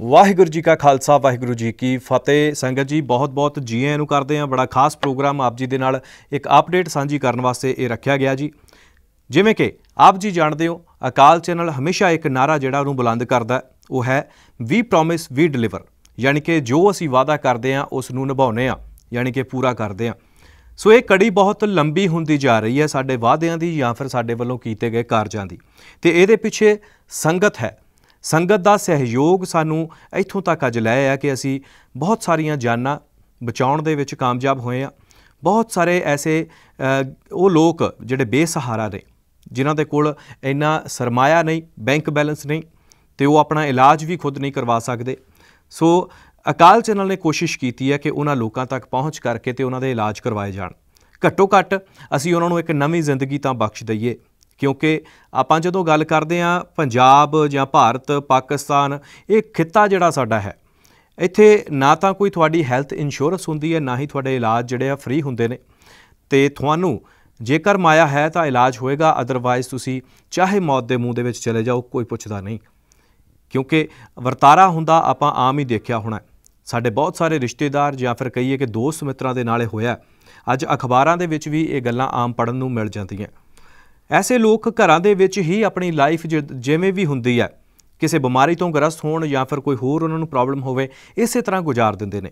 ਵਾਹਿਗੁਰੂ ਜੀ ਕਾ ਖਾਲਸਾ, ਵਾਹਿਗੁਰੂ ਜੀ ਕੀ ਫਤਿਹ। ਸੰਗਤ ਜੀ, ਬਹੁਤ-ਬਹੁਤ ਜੀ ਆਇਆਂ ਨੂੰ ਕਰਦੇ ਆ ਬੜਾ ਖਾਸ ਪ੍ਰੋਗਰਾਮ ਆਪ ਜੀ ਦੇ ਨਾਲ ਇੱਕ ਅਪਡੇਟ ਸਾਂਝੀ ਕਰਨ ਵਾਸਤੇ ਇਹ ਰੱਖਿਆ ਗਿਆ ਜੀ। ਜਿਵੇਂ ਕਿ ਆਪ ਜੀ ਜਾਣਦੇ ਹੋ, ਅਕਾਲ ਚੈਨਲ ਹਮੇਸ਼ਾ ਇੱਕ ਨਾਰਾ ਜਿਹੜਾ ਉਹਨੂੰ ਬੁਲੰਦ ਕਰਦਾ ਉਹ ਹੈ ਵੀ ਪ੍ਰੋਮਿਸ ਵੀ ਡਿਲੀਵਰ ਯਾਨੀ ਕਿ ਜੋ ਅਸੀਂ ਵਾਅਦਾ ਕਰਦੇ ਆ ਉਸ ਨੂੰ ਨਿਭਾਉਨੇ ਆ ਯਾਨੀ ਕਿ ਪੂਰਾ ਕਰਦੇ ਆ ਸੋ ਇਹ ਕੜੀ ਬਹੁਤ ਲੰਬੀ ਹੁੰਦੀ ਜਾ ਰਹੀ ਹੈ ਸਾਡੇ ਵਾਅਦਿਆਂ ਦੀ ਜਾਂ ਫਿਰ ਸਾਡੇ ਵੱਲੋਂ ਕੀਤੇ ਗਏ ਕਾਰਜਾਂ ਦੀ। ਤੇ ਇਹਦੇ ਪਿੱਛੇ ਸੰਗਤ ਹੈ ਸੰਗਤ ਦਾ ਸਹਿਯੋਗ ਸਾਨੂੰ ਇੱਥੋਂ ਤੱਕ ਅੱਜ ਲੈ ਆ ਕਿ ਅਸੀਂ ਬਹੁਤ ਸਾਰੀਆਂ ਜਾਨਾਂ ਬਚਾਉਣ ਦੇ ਵਿੱਚ ਕਾਮਯਾਬ ਹੋਏ ਆ ਬਹੁਤ ਸਾਰੇ ਐਸੇ ਉਹ ਲੋਕ ਜਿਹੜੇ ਬੇਸਹਾਰਾ ਨੇ, ਜਿਨ੍ਹਾਂ ਦੇ ਕੋਲ ਇੰਨਾ ਸਰਮਾਇਆ ਨਹੀਂ, ਬੈਂਕ ਬੈਲੈਂਸ ਨਹੀਂ ਤੇ ਉਹ ਆਪਣਾ ਇਲਾਜ ਵੀ ਖੁਦ ਨਹੀਂ ਕਰਵਾ ਸਕਦੇ। ਸੋ ਅਕਾਲ ਚੈਨਲ ਨੇ ਕੋਸ਼ਿਸ਼ ਕੀਤੀ ਹੈ ਕਿ ਉਹਨਾਂ ਲੋਕਾਂ ਤੱਕ ਪਹੁੰਚ ਕਰਕੇ ਤੇ ਉਹਨਾਂ ਦੇ ਇਲਾਜ ਕਰਵਾਏ ਜਾਣ। ਘੱਟੋ ਘੱਟ ਅਸੀਂ ਉਹਨਾਂ ਨੂੰ ਇੱਕ ਨਵੀਂ ਜ਼ਿੰਦਗੀ ਤਾਂ ਬਖਸ਼ ਦਈਏ। ਕਿਉਂਕਿ ਆਪਾਂ ਜਦੋਂ ਗੱਲ ਕਰਦੇ ਹਾਂ ਪੰਜਾਬ ਜਾਂ ਭਾਰਤ, ਪਾਕਿਸਤਾਨ, ਇਹ ਖਿੱਤਾ ਜਿਹੜਾ ਸਾਡਾ ਹੈ, ਇੱਥੇ ਨਾ ਤਾਂ ਕੋਈ ਤੁਹਾਡੀ ਹੈਲਥ ਇੰਸ਼ੋਰੈਂਸ ਹੁੰਦੀ ਹੈ, ਨਾ ਹੀ ਤੁਹਾਡੇ ਇਲਾਜ ਜਿਹੜੇ ਆ ਫ੍ਰੀ ਹੁੰਦੇ ਨੇ। ਤੇ ਤੁਹਾਨੂੰ ਜੇਕਰ ਮਾਇਆ ਹੈ ਤਾਂ ਇਲਾਜ ਹੋਏਗਾ ਅਦਰਵਾਈਜ਼ ਤੁਸੀਂ ਚਾਹੇ ਮੌਤ ਦੇ ਮੂੰਹ ਦੇ ਵਿੱਚ ਚਲੇ ਜਾਓ, ਕੋਈ ਪੁੱਛਦਾ ਨਹੀਂ। ਕਿਉਂਕਿ ਵਰਤਾਰਾ ਹੁੰਦਾ, ਆਪਾਂ ਆਮ ਹੀ ਦੇਖਿਆ ਹੋਣਾ ਸਾਡੇ ਬਹੁਤ ਸਾਰੇ ਰਿਸ਼ਤੇਦਾਰ ਜਾਂ ਫਿਰ ਕਹੀਏ ਕਿ ਦੋਸਤ ਮਿੱਤਰਾਂ ਦੇ ਨਾਲੇ ਹੋਇਆ ਅੱਜ ਅਖਬਾਰਾਂ ਦੇ ਵਿੱਚ ਵੀ ਇਹ ਗੱਲਾਂ ਆਮ ਪੜਨ ਨੂੰ ਮਿਲ ਜਾਂਦੀਆਂ। ਐਸੇ ਲੋਕ ਘਰਾਂ ਦੇ ਵਿੱਚ ਹੀ ਆਪਣੀ ਲਾਈਫ ਜਿਵੇਂ ਵੀ ਹੁੰਦੀ ਹੈ, ਕਿਸੇ ਬਿਮਾਰੀ ਤੋਂ ਗ੍ਰਸਤ ਹੋਣ ਜਾਂ ਫਿਰ ਕੋਈ ਹੋਰ ਉਹਨਾਂ ਨੂੰ ਪ੍ਰੋਬਲਮ ਹੋਵੇ, ਇਸੇ ਤਰ੍ਹਾਂ ਗੁਜ਼ਾਰ ਦਿੰਦੇ ਨੇ।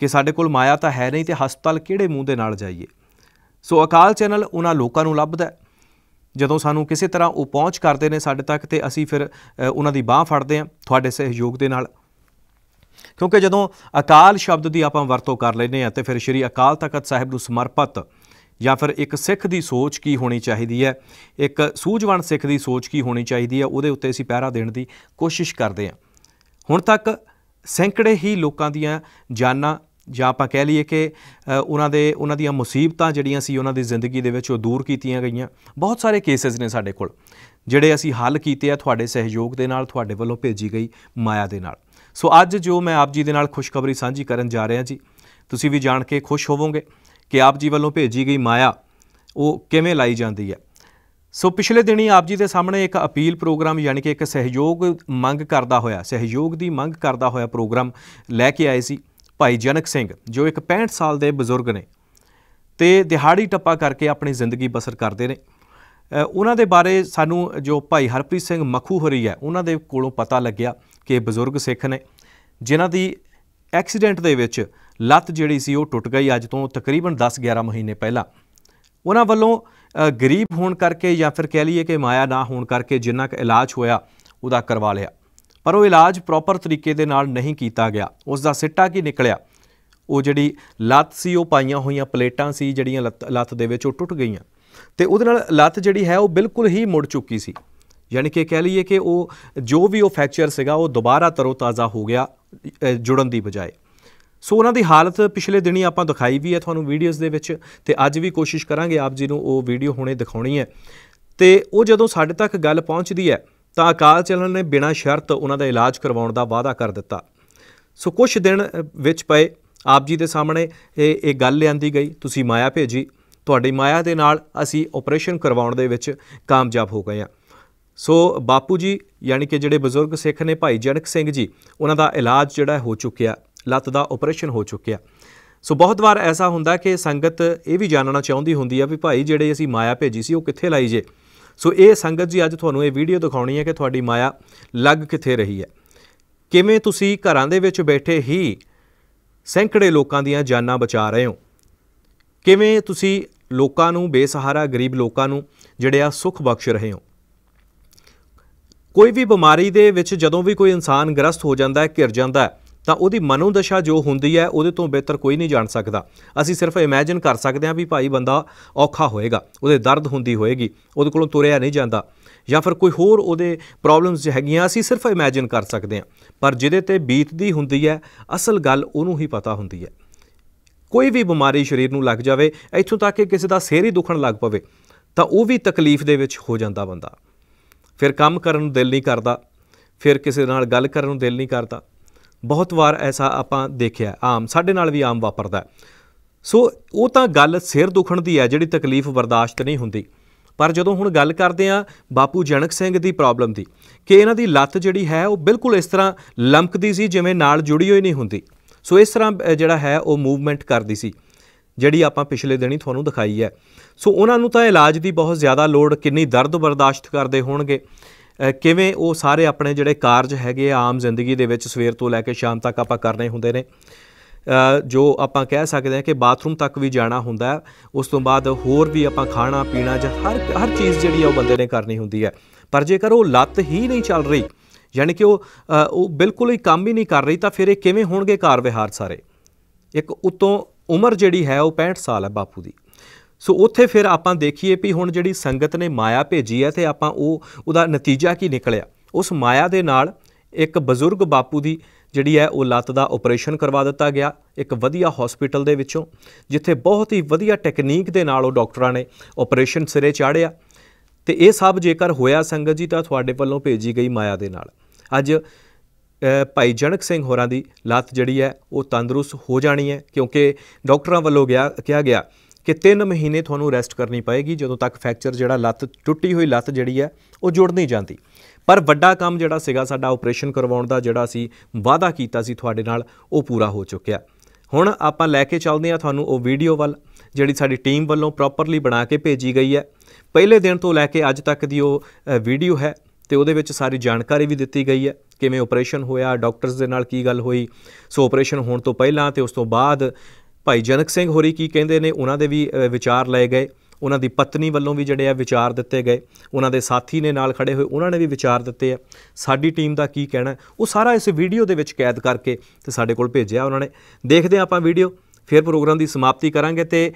ਕਿ ਸਾਡੇ ਕੋਲ ਮਾਇਆ ਤਾਂ ਹੈ ਨਹੀਂ ਤੇ ਹਸਪਤਾਲ ਕਿਹੜੇ ਮੂੰਹ ਦੇ ਨਾਲ ਜਾਈਏ? ਸੋ ਅਕਾਲ ਚੈਨਲ ਉਹਨਾਂ ਲੋਕਾਂ ਨੂੰ ਲੱਭਦਾ ਜਦੋਂ ਸਾਨੂੰ ਕਿਸੇ ਤਰ੍ਹਾਂ ਉਹ ਪਹੁੰਚ ਕਰਦੇ ਨੇ ਸਾਡੇ ਤੱਕ ਤੇ ਅਸੀਂ ਫਿਰ ਉਹਨਾਂ ਦੀ ਬਾਹ ਫੜਦੇ ਹਾਂ ਤੁਹਾਡੇ ਸਹਿਯੋਗ ਦੇ ਨਾਲ। ਕਿਉਂਕਿ ਜਦੋਂ ਅਕਾਲ ਸ਼ਬਦ ਦੀ ਆਪਾਂ ਵਰਤੋਂ ਕਰ ਲੈਨੇ ਆ ਤੇ ਫਿਰ ਸ਼੍ਰੀ ਅਕਾਲ ਤਖਤ ਸਾਹਿਬ ਨੂੰ ਸਮਰਪਿਤ ਜਾਂ ਫਿਰ ਇੱਕ ਸਿੱਖ ਦੀ ਸੋਚ ਕੀ ਹੋਣੀ ਚਾਹੀਦੀ ਹੈ? ਇੱਕ ਸੂਝਵਾਨ ਸਿੱਖ ਦੀ ਸੋਚ ਕੀ ਹੋਣੀ ਚਾਹੀਦੀ ਹੈ? ਉਹਦੇ ਉੱਤੇ ਅਸੀਂ ਪਹਿਰਾ ਦੇਣ ਦੀ ਕੋਸ਼ਿਸ਼ ਕਰਦੇ ਹਾਂ। ਹੁਣ ਤੱਕ ਸੈਂਕੜੇ ਹੀ ਲੋਕਾਂ ਦੀਆਂ ਜਾਨਾਂ ਜਾਂ ਆਪਾਂ ਕਹਿ ਲਈਏ ਕਿ ਉਹਨਾਂ ਦੇ, ਉਹਨਾਂ ਦੀਆਂ ਮੁਸੀਬਤਾਂ ਜਿਹੜੀਆਂ ਸੀ ਉਹਨਾਂ ਦੀ ਜ਼ਿੰਦਗੀ ਦੇ ਵਿੱਚ ਉਹ ਦੂਰ ਕੀਤੀਆਂ ਗਈਆਂ। ਬਹੁਤ ਸਾਰੇ ਕੇਸਿਸ ਨੇ ਸਾਡੇ ਕੋਲ, ਜਿਹੜੇ ਅਸੀਂ ਹੱਲ ਕੀਤੇ ਆ ਤੁਹਾਡੇ ਸਹਿਯੋਗ ਦੇ ਨਾਲ, ਤੁਹਾਡੇ ਵੱਲੋਂ ਭੇਜੀ ਗਈ ਮਾਇਆ ਦੇ ਨਾਲ। ਸੋ ਅੱਜ ਜੋ ਮੈਂ ਆਪ ਜੀ ਦੇ ਨਾਲ ਖੁਸ਼ਖਬਰੀ ਸਾਂਝੀ ਕਰਨ ਜਾ ਰਿਹਾ ਜੀ, ਤੁਸੀਂ ਵੀ ਜਾਣ ਕੇ ਖੁਸ਼ ਹੋਵੋਗੇ। ਕਿ ਆਪ ਜੀ ਵੱਲੋਂ ਭੇਜੀ ਗਈ ਮਾਇਆ, ਉਹ ਕਿਵੇਂ ਲਾਈ ਜਾਂਦੀ ਹੈ? ਸੋ ਪਿਛਲੇ ਦਿਨੀ ਆਪ ਜੀ ਦੇ ਸਾਹਮਣੇ ਇੱਕ ਅਪੀਲ ਪ੍ਰੋਗਰਾਮ ਯਾਨੀ ਕਿ ਇੱਕ ਸਹਿਯੋਗ ਮੰਗ ਕਰਦਾ ਹੋਇਆ, ਸਹਿਯੋਗ ਦੀ ਮੰਗ ਕਰਦਾ ਹੋਇਆ ਪ੍ਰੋਗਰਾਮ ਲੈ ਕੇ ਆਏ ਸੀ ਭਾਈ ਜਨਕ ਸਿੰਘ, ਜੋ ਇੱਕ 65 ਸਾਲ ਦੇ ਬਜ਼ੁਰਗ ਨੇ ਤੇ ਦਿਹਾੜੀ ਟੱਪਾ ਕਰਕੇ ਆਪਣੀ ਜ਼ਿੰਦਗੀ ਬਸਰ ਕਰਦੇ ਨੇ। ਉਹਨਾਂ ਦੇ ਬਾਰੇ ਸਾਨੂੰ ਜੋ ਭਾਈ ਹਰਪ੍ਰੀਤ ਸਿੰਘ ਮੱਖੂ ਹਰੀ ਹੈ, ਉਹਨਾਂ ਦੇ ਕੋਲੋਂ ਪਤਾ ਲੱਗਿਆ ਕਿ ਬਜ਼ੁਰਗ ਸਿੱਖ ਨੇ, ਜਿਨ੍ਹਾਂ ਦੀ ਐਕਸੀਡੈਂਟ ਦੇ ਵਿੱਚ ਲੱਤ ਜਿਹੜੀ ਸੀ ਉਹ ਟੁੱਟ ਗਈ ਅੱਜ ਤੋਂ ਤਕਰੀਬਨ 10-11 ਮਹੀਨੇ ਪਹਿਲਾਂ। ਉਹਨਾਂ ਵੱਲੋਂ ਗਰੀਬ ਹੋਣ ਕਰਕੇ ਜਾਂ ਫਿਰ ਕਹਿ ਲਈਏ ਕਿ ਮਾਇਆ ਨਾ ਹੋਣ ਕਰਕੇ ਜਿੰਨਾ ਕੁ ਇਲਾਜ ਹੋਇਆ, ਉਹਦਾ ਕਰਵਾ ਲਿਆ। ਪਰ ਉਹ ਇਲਾਜ ਪ੍ਰੋਪਰ ਤਰੀਕੇ ਦੇ ਨਾਲ ਨਹੀਂ ਕੀਤਾ ਗਿਆ। ਉਸ ਦਾ ਸਿੱਟਾ ਕੀ ਨਿਕਲਿਆ? ਉਹ ਜਿਹੜੀ ਲੱਤ ਸੀ, ਉਹ ਪਾਈਆਂ ਹੋਈਆਂ ਪਲੇਟਾਂ ਸੀ, ਜਿਹੜੀਆਂ ਲੱਤ ਲੱਤ ਦੇ ਵਿੱਚ ਉਹ ਟੁੱਟ ਗਈਆਂ। ਤੇ ਉਹਦੇ ਨਾਲ ਲੱਤ ਜਿਹੜੀ ਹੈ, ਉਹ ਬਿਲਕੁਲ ਹੀ ਮੁੜ ਚੁੱਕੀ ਸੀ। ਯਾਨੀ ਕਿ ਕਹਿ ਲਈਏ ਕਿ ਉਹ ਜੋ ਵੀ ਉਹ ਫ੍ਰੈਕਚਰ ਸੀਗਾ, ਉਹ ਦੁਬਾਰਾ ਤਰੋ ਤਾਜ਼ਾ ਹੋ ਗਿਆ ਜੁੜਨ ਦੀ ਬਜਾਏ। ਸੋ ਉਹਨਾਂ ਦੀ ਹਾਲਤ ਪਿਛਲੇ ਦਿਨੀ ਆਪਾਂ ਦਿਖਾਈ ਵੀ ਹੈ ਤੁਹਾਨੂੰ ਵੀਡੀਓਜ਼ ਦੇ ਵਿੱਚ ਤੇ ਅੱਜ ਵੀ ਕੋਸ਼ਿਸ਼ ਕਰਾਂਗੇ ਆਪ ਜੀ ਨੂੰ ਉਹ ਵੀਡੀਓ ਹੁਣੇ ਦਿਖਾਉਣੀ ਹੈ। ਤੇ ਉਹ ਜਦੋਂ ਸਾਡੇ ਤੱਕ ਗੱਲ ਪਹੁੰਚਦੀ ਹੈ ਤਾਂ ਅਕਾਲ ਚੈਨਲ ਨੇ ਬਿਨਾਂ ਸ਼ਰਤ ਉਹਨਾਂ ਦਾ ਇਲਾਜ ਕਰਵਾਉਣ ਦਾ ਵਾਅਦਾ ਕਰ ਦਿੱਤਾ। ਸੋ ਕੁਝ ਦਿਨ ਵਿੱਚ ਪਏ ਆਪ ਜੀ ਦੇ ਸਾਹਮਣੇ ਇਹ ਇਹ ਗੱਲ ਲਿਆਂਦੀ ਗਈ, ਤੁਸੀਂ ਮਾਇਆ ਭੇਜੀ, ਤੁਹਾਡੀ ਮਾਇਆ ਦੇ ਨਾਲ ਅਸੀਂ ਆਪਰੇਸ਼ਨ ਕਰਵਾਉਣ ਦੇ ਵਿੱਚ ਕਾਮਯਾਬ ਹੋ ਗਏ ਹਾਂ। ਸੋ ਬਾਪੂ ਜੀ, ਯਾਨੀ ਕਿ ਜਿਹੜੇ ਬਜ਼ੁਰਗ ਸਿੱਖ ਨੇ, ਭਾਈ ਜਨਕ ਸਿੰਘ ਜੀ, ਉਹਨਾਂ ਦਾ ਇਲਾਜ ਜਿਹੜਾ ਹੋ ਚੁੱਕਿਆ। ਲੱਤ ਦਾ ਆਪਰੇਸ਼ਨ ਹੋ ਚੁੱਕਿਆ ਸੋ ਬਹੁਤ ਵਾਰ ਐਸਾ ਹੁੰਦਾ ਕਿ ਸੰਗਤ ਇਹ ਵੀ ਜਾਣਨਾ ਚਾਹੁੰਦੀ ਹੁੰਦੀ ਆ ਵੀ ਭਾਈ ਜਿਹੜੇ ਅਸੀਂ ਮਾਇਆ ਭੇਜੀ ਸੀ ਉਹ ਕਿੱਥੇ ਲਾਈ ਜੇ। ਸੋ ਇਹ ਸੰਗਤ ਜੀ ਅੱਜ ਤੁਹਾਨੂੰ ਇਹ ਵੀਡੀਓ ਦਿਖਾਉਣੀ ਹੈ ਕਿ ਤੁਹਾਡੀ ਮਾਇਆ ਲੱਗ ਕਿੱਥੇ ਰਹੀ ਹੈ। ਕਿਵੇਂ ਤੁਸੀਂ ਘਰਾਂ ਦੇ ਵਿੱਚ ਬੈਠੇ ਹੀ ਸੈਂਕੜੇ ਲੋਕਾਂ ਦੀਆਂ ਜਾਨਾਂ ਬਚਾ ਰਹੇ ਹੋ? ਕਿਵੇਂ ਤੁਸੀਂ ਲੋਕਾਂ ਨੂੰ ਬੇਸਹਾਰਾ, ਗਰੀਬ ਲੋਕਾਂ ਨੂੰ ਜਿਹੜੇ ਆ ਸੁੱਖ ਬਖਸ਼ ਰਹੇ ਹੋ? ਕੋਈ ਵੀ ਬਿਮਾਰੀ ਦੇ ਵਿੱਚ ਜਦੋਂ ਵੀ ਕੋਈ ਇਨਸਾਨ ਗ੍ਰਸਤ ਹੋ ਜਾਂਦਾ ਹੈ, ਘਿਰ ਜਾਂਦਾ ਹੈ ਤਾਂ ਉਹਦੀ ਮਨੋਦਸ਼ਾ ਜੋ ਹੁੰਦੀ ਹੈ, ਉਹਦੇ ਤੋਂ ਬਿਹਤਰ ਕੋਈ ਨਹੀਂ ਜਾਣ ਸਕਦਾ। ਅਸੀਂ ਸਿਰਫ ਇਮੇਜਿਨ ਕਰ ਸਕਦੇ ਹਾਂ ਵੀ ਭਾਈ ਬੰਦਾ ਔਖਾ ਹੋਏਗਾ, ਉਹਦੇ ਦਰਦ ਹੁੰਦੀ ਹੋਏਗੀ, ਉਹਦੇ ਕੋਲੋਂ ਤੁਰਿਆ ਨਹੀਂ ਜਾਂਦਾ ਜਾਂ ਫਿਰ ਕੋਈ ਹੋਰ ਉਹਦੇ ਪ੍ਰੋਬਲਮਸ ਹੈਗੀਆਂ, ਅਸੀਂ ਸਿਰਫ ਇਮੇਜਿਨ ਕਰ ਸਕਦੇ ਹਾਂ। ਪਰ ਜਿਹਦੇ ਤੇ ਬੀਤਦੀ ਹੁੰਦੀ ਹੈ, ਅਸਲ ਗੱਲ ਉਹਨੂੰ ਹੀ ਪਤਾ ਹੁੰਦੀ ਹੈ। ਕੋਈ ਵੀ ਬਿਮਾਰੀ ਸਰੀਰ ਨੂੰ ਲੱਗ ਜਾਵੇ, ਇੱਥੋਂ ਤੱਕ ਕਿ ਕਿਸੇ ਦਾ ਸਿਰ ਹੀ ਦੁਖਣ ਲੱਗ ਪਵੇ, ਤਾਂ ਉਹ ਵੀ ਤਕਲੀਫ ਦੇ ਵਿੱਚ ਹੋ ਜਾਂਦਾ ਬੰਦਾ। ਫਿਰ ਕੰਮ ਕਰਨ ਨੂੰ ਦਿਲ ਨਹੀਂ ਕਰਦਾ, ਫਿਰ ਕਿਸੇ ਨਾਲ ਗੱਲ ਕਰਨ ਨੂੰ ਦਿਲ ਨਹੀਂ ਕਰਦਾ। ਬਹੁਤ ਵਾਰ ਐਸਾ ਆਪਾਂ ਦੇਖਿਆ, ਆਮ, ਸਾਡੇ ਨਾਲ ਵੀ ਆਮ ਵਾਪਰਦਾ ਸੋ ਉਹ ਤਾਂ ਗੱਲ ਸਿਰ ਦੁਖਣ ਦੀ ਹੈ, ਜਿਹੜੀ ਤਕਲੀਫ ਬਰਦਾਸ਼ਤ ਨਹੀਂ ਹੁੰਦੀ। ਪਰ ਜਦੋਂ ਹੁਣ ਗੱਲ ਕਰਦੇ ਆ ਬਾਪੂ ਜਨਕ ਸਿੰਘ ਦੀ ਪ੍ਰੋਬਲਮ ਦੀ, ਕਿ ਇਹਨਾਂ ਦੀ ਲੱਤ ਜਿਹੜੀ ਹੈ, ਉਹ ਬਿਲਕੁਲ ਇਸ ਤਰ੍ਹਾਂ ਲਮਕਦੀ ਸੀ, ਜਿਵੇਂ ਨਾਲ ਜੁੜੀ ਹੋਈ ਨਹੀਂ ਹੁੰਦੀ। ਸੋ ਇਸ ਤਰ੍ਹਾਂ ਜਿਹੜਾ ਹੈ, ਉਹ ਮੂਵਮੈਂਟ ਕਰਦੀ ਸੀ, ਜਿਹੜੀ ਆਪਾਂ ਪਿਛਲੇ ਦਿਨੀ ਤੁਹਾਨੂੰ ਦਿਖਾਈ ਹੈ। ਸੋ ਉਹਨਾਂ ਨੂੰ ਤਾਂ ਇਲਾਜ ਦੀ ਬਹੁਤ ਜ਼ਿਆਦਾ ਲੋੜ, ਕਿੰਨੀ ਦਰਦ ਬਰਦਾਸ਼ਤ ਕਰਦੇ ਹੋਣਗੇ। ਕਿਵੇਂ ਉਹ ਸਾਰੇ ਆਪਣੇ ਜਿਹੜੇ ਕਾਰਜ ਹੈਗੇ ਆਮ ਜ਼ਿੰਦਗੀ ਦੇ ਵਿੱਚ ਸਵੇਰ ਤੋਂ ਲੈ ਕੇ ਸ਼ਾਮ ਤੱਕ ਆਪਾਂ ਕਰਨੇ ਹੁੰਦੇ ਨੇ ਜੋ ਆਪਾਂ ਕਹਿ ਸਕਦੇ ਹਾਂ ਕਿ ਬਾਥਰੂਮ ਤੱਕ ਵੀ ਜਾਣਾ ਹੁੰਦਾ ਹੈ, ਉਸ ਤੋਂ ਬਾਅਦ ਹੋਰ ਵੀ ਆਪਾਂ ਖਾਣਾ, ਪੀਣਾ ਜਾਂ ਹਰ ਹਰ ਚੀਜ਼ ਜਿਹੜੀ ਆ ਉਹ ਬੰਦੇ ਨੇ ਕਰਨੀ ਹੁੰਦੀ ਹੈ। ਪਰ ਜੇਕਰ ਉਹ ਲੱਤ ਹੀ ਨਹੀਂ ਚੱਲ ਰਹੀ, ਯਾਨੀ ਕਿ ਉਹ ਉਹ ਬਿਲਕੁਲ ਹੀ ਕੰਮ ਹੀ ਨਹੀਂ ਕਰ ਰਹੀ, ਤਾਂ ਫਿਰ ਇਹ ਕਿਵੇਂ ਹੋਣਗੇ ਕਾਰ ਵਿਹਾਰ ਸਾਰੇ? ਇੱਕ ਉਤੋਂ ਉਮਰ ਜਿਹੜੀ ਹੈ ਉਹ 65 ਸਾਲ ਹੈ ਬਾਪੂ ਦੀ। ਸੋ ਉੱਥੇ ਫਿਰ ਆਪਾਂ ਦੇਖੀਏ ਵੀ ਹੁਣ ਜਿਹੜੀ ਸੰਗਤ ਨੇ ਮਾਇਆ ਭੇਜੀ ਹੈ ਤੇ ਆਪਾਂ ਉਹ, ਉਹਦਾ ਨਤੀਜਾ ਕੀ ਨਿਕਲਿਆ? ਉਸ ਮਾਇਆ ਦੇ ਨਾਲ ਇੱਕ ਬਜ਼ੁਰਗ ਬਾਪੂ ਦੀ ਜਿਹੜੀ ਹੈ, ਉਹ ਲੱਤ ਦਾ ਆਪਰੇਸ਼ਨ ਕਰਵਾ ਦਿੱਤਾ ਗਿਆ, ਇੱਕ ਵਧੀਆ ਹਸਪੀਟਲ ਦੇ ਵਿੱਚੋਂ, ਜਿੱਥੇ ਬਹੁਤ ਹੀ ਵਧੀਆ ਟੈਕਨੀਕ ਦੇ ਨਾਲ ਉਹ ਡਾਕਟਰਾਂ ਨੇ ਆਪਰੇਸ਼ਨ ਸਿਰੇ ਚਾੜਿਆ ਤੇ ਇਹ ਸਭ ਜੇਕਰ ਹੋਇਆ ਸੰਗਤ ਜੀ, ਤਾਂ ਤੁਹਾਡੇ ਵੱਲੋਂ ਭੇਜੀ ਗਈ ਮਾਇਆ ਦੇ ਨਾਲ। ਅੱਜ ਭਾਈ ਜਨਕ ਸਿੰਘ ਹੋਰਾਂ ਦੀ ਲੱਤ ਜਿਹੜੀ ਹੈ, ਉਹ ਤੰਦਰੁਸਤ ਹੋ ਜਾਣੀ ਹੈ, ਕਿਉਂਕਿ ਡਾਕਟਰਾਂ ਵੱਲੋਂ ਗਿਆ, ਕਿਹਾ ਗਿਆ ਕਿ 3 ਮਹੀਨੇ ਤੁਹਾਨੂੰ ਰੈਸਟ ਕਰਨੀ ਪਏਗੀ, ਜਦੋਂ ਤੱਕ ਫ੍ਰੈਕਚਰ ਜਿਹੜਾ ਲੱਤ, ਟੁੱਟੀ ਹੋਈ ਲੱਤ ਜਿਹੜੀ ਹੈ, ਉਹ ਜੁੜ ਨਹੀਂ ਜਾਂਦੀ। ਪਰ ਵੱਡਾ ਕੰਮ ਜਿਹੜਾ ਸੀਗਾ ਸਾਡਾ ਆਪਰੇਸ਼ਨ ਕਰਵਾਉਣ ਦਾ, ਜਿਹੜਾ ਅਸੀਂ ਵਾਅਦਾ ਕੀਤਾ ਸੀ ਤੁਹਾਡੇ ਨਾਲ, ਉਹ ਪੂਰਾ ਹੋ ਚੁੱਕਿਆ। ਹੁਣ ਆਪਾਂ ਲੈ ਕੇ ਚੱਲਦੇ ਹਾਂ ਤੁਹਾਨੂੰ ਉਹ ਵੀਡੀਓ ਵੱਲ, ਜਿਹੜੀ ਸਾਡੀ ਟੀਮ ਵੱਲੋਂ ਪ੍ਰੋਪਰਲੀ ਬਣਾ ਕੇ ਭੇਜੀ ਗਈ ਹੈ। ਪਹਿਲੇ ਦਿਨ ਤੋਂ ਲੈ ਕੇ ਅੱਜ ਤੱਕ ਦੀ ਉਹ ਵੀਡੀਓ ਹੈ, ਤੇ ਉਹਦੇ ਵਿੱਚ ਸਾਰੀ ਜਾਣਕਾਰੀ ਵੀ ਦਿੱਤੀ ਗਈ ਹੈ, ਕਿਵੇਂ ਆਪਰੇਸ਼ਨ ਹੋਇਆ ਡਾਕਟਰਸ ਦੇ ਨਾਲ ਕੀ ਗੱਲ ਹੋਈ। ਸੋ ਆਪਰੇਸ਼ਨ ਹੋਣ ਤੋਂ ਪਹਿਲਾਂ ਤੇ ਉਸ ਤੋਂ ਬਾਅਦ ਭਾਈ ਜਨਕ ਸਿੰਘ ਹੋਰੀ ਕੀ ਕਹਿੰਦੇ ਨੇ, ਉਹਨਾਂ ਦੇ ਵੀ ਵਿਚਾਰ ਲਏ ਗਏ। ਉਹਨਾਂ ਦੀ ਪਤਨੀ ਵੱਲੋਂ ਵੀ ਜਿਹੜੇ ਆ ਵਿਚਾਰ ਦਿੱਤੇ ਗਏ। ਉਹਨਾਂ ਦੇ ਸਾਥੀ ਨੇ ਨਾਲ ਖੜੇ ਹੋਏ, ਉਹਨਾਂ ਨੇ ਵੀ ਵਿਚਾਰ ਦਿੱਤੇ ਆ। ਸਾਡੀ ਟੀਮ ਦਾ ਕੀ ਕਹਿਣਾ? ਉਹ ਸਾਰਾ ਇਸ ਵੀਡੀਓ ਦੇ ਵਿੱਚ ਕੈਦ ਕਰਕੇ ਤੇ ਸਾਡੇ ਕੋਲ ਭੇਜਿਆ ਉਹਨਾਂ ਨੇ। ਦੇਖਦੇ ਹਾਂ ਆਪਾਂ ਵੀਡੀਓ, ਫਿਰ ਪ੍ਰੋਗਰਾਮ ਦੀ ਸਮਾਪਤੀ ਕਰਾਂਗੇ ਤੇ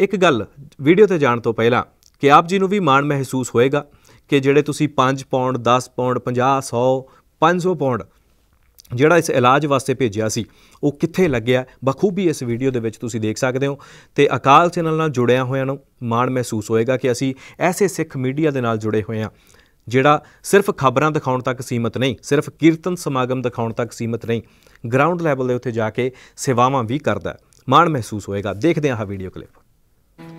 ਇੱਕ ਗੱਲ ਵੀਡੀਓ ਤੇ ਜਾਣ ਤੋਂ ਪਹਿਲਾਂ, ਕਿ ਆਪ ਜੀ ਨੂੰ ਵੀ ਮਾਣ ਮਹਿਸੂਸ ਹੋਏਗਾ ਕਿ ਜਿਹੜੇ ਤੁਸੀਂ 5 ਪੌਂਡ 10 ਪੌਂਡ 50 100 500 ਪਾਉਂਡ ਜਿਹੜਾ ਇਸ ਇਲਾਜ ਵਾਸਤੇ ਭੇਜਿਆ ਸੀ, ਉਹ ਕਿੱਥੇ ਲੱਗਿਆ? ਬਖੂਬੀ ਇਸ ਵੀਡੀਓ ਦੇ ਵਿੱਚ ਤੁਸੀਂ ਦੇਖ ਸਕਦੇ ਹੋ ਤੇ ਅਕਾਲ ਚੈਨਲ ਨਾਲ ਜੁੜਿਆ ਹੋਇਆਂ ਨੂੰ ਮਾਣ ਮਹਿਸੂਸ ਹੋਏਗਾ ਕਿ ਅਸੀਂ ਐਸੇ ਸਿੱਖ ਮੀਡੀਆ ਦੇ ਨਾਲ ਜੁੜੇ ਹੋਏ ਹਾਂ, ਜਿਹੜਾ ਸਿਰਫ ਖਬਰਾਂ ਦਿਖਾਉਣ ਤੱਕ ਸੀਮਤ ਨਹੀਂ, ਸਿਰਫ ਕੀਰਤਨ ਸਮਾਗਮ ਦਿਖਾਉਣ ਤੱਕ ਸੀਮਤ ਨਹੀਂ ਗਰਾਊਂਡ ਲੈਵਲ ਦੇ ਉੱਤੇ ਜਾ ਕੇ ਸੇਵਾਵਾਂ ਵੀ ਕਰਦਾ ਮਾਣ ਮਹਿਸੂਸ ਹੋਏਗਾ। ਦੇਖਦੇ ਹਾਂ ਆਹ ਵੀਡੀਓ ਕਲਿੱਪ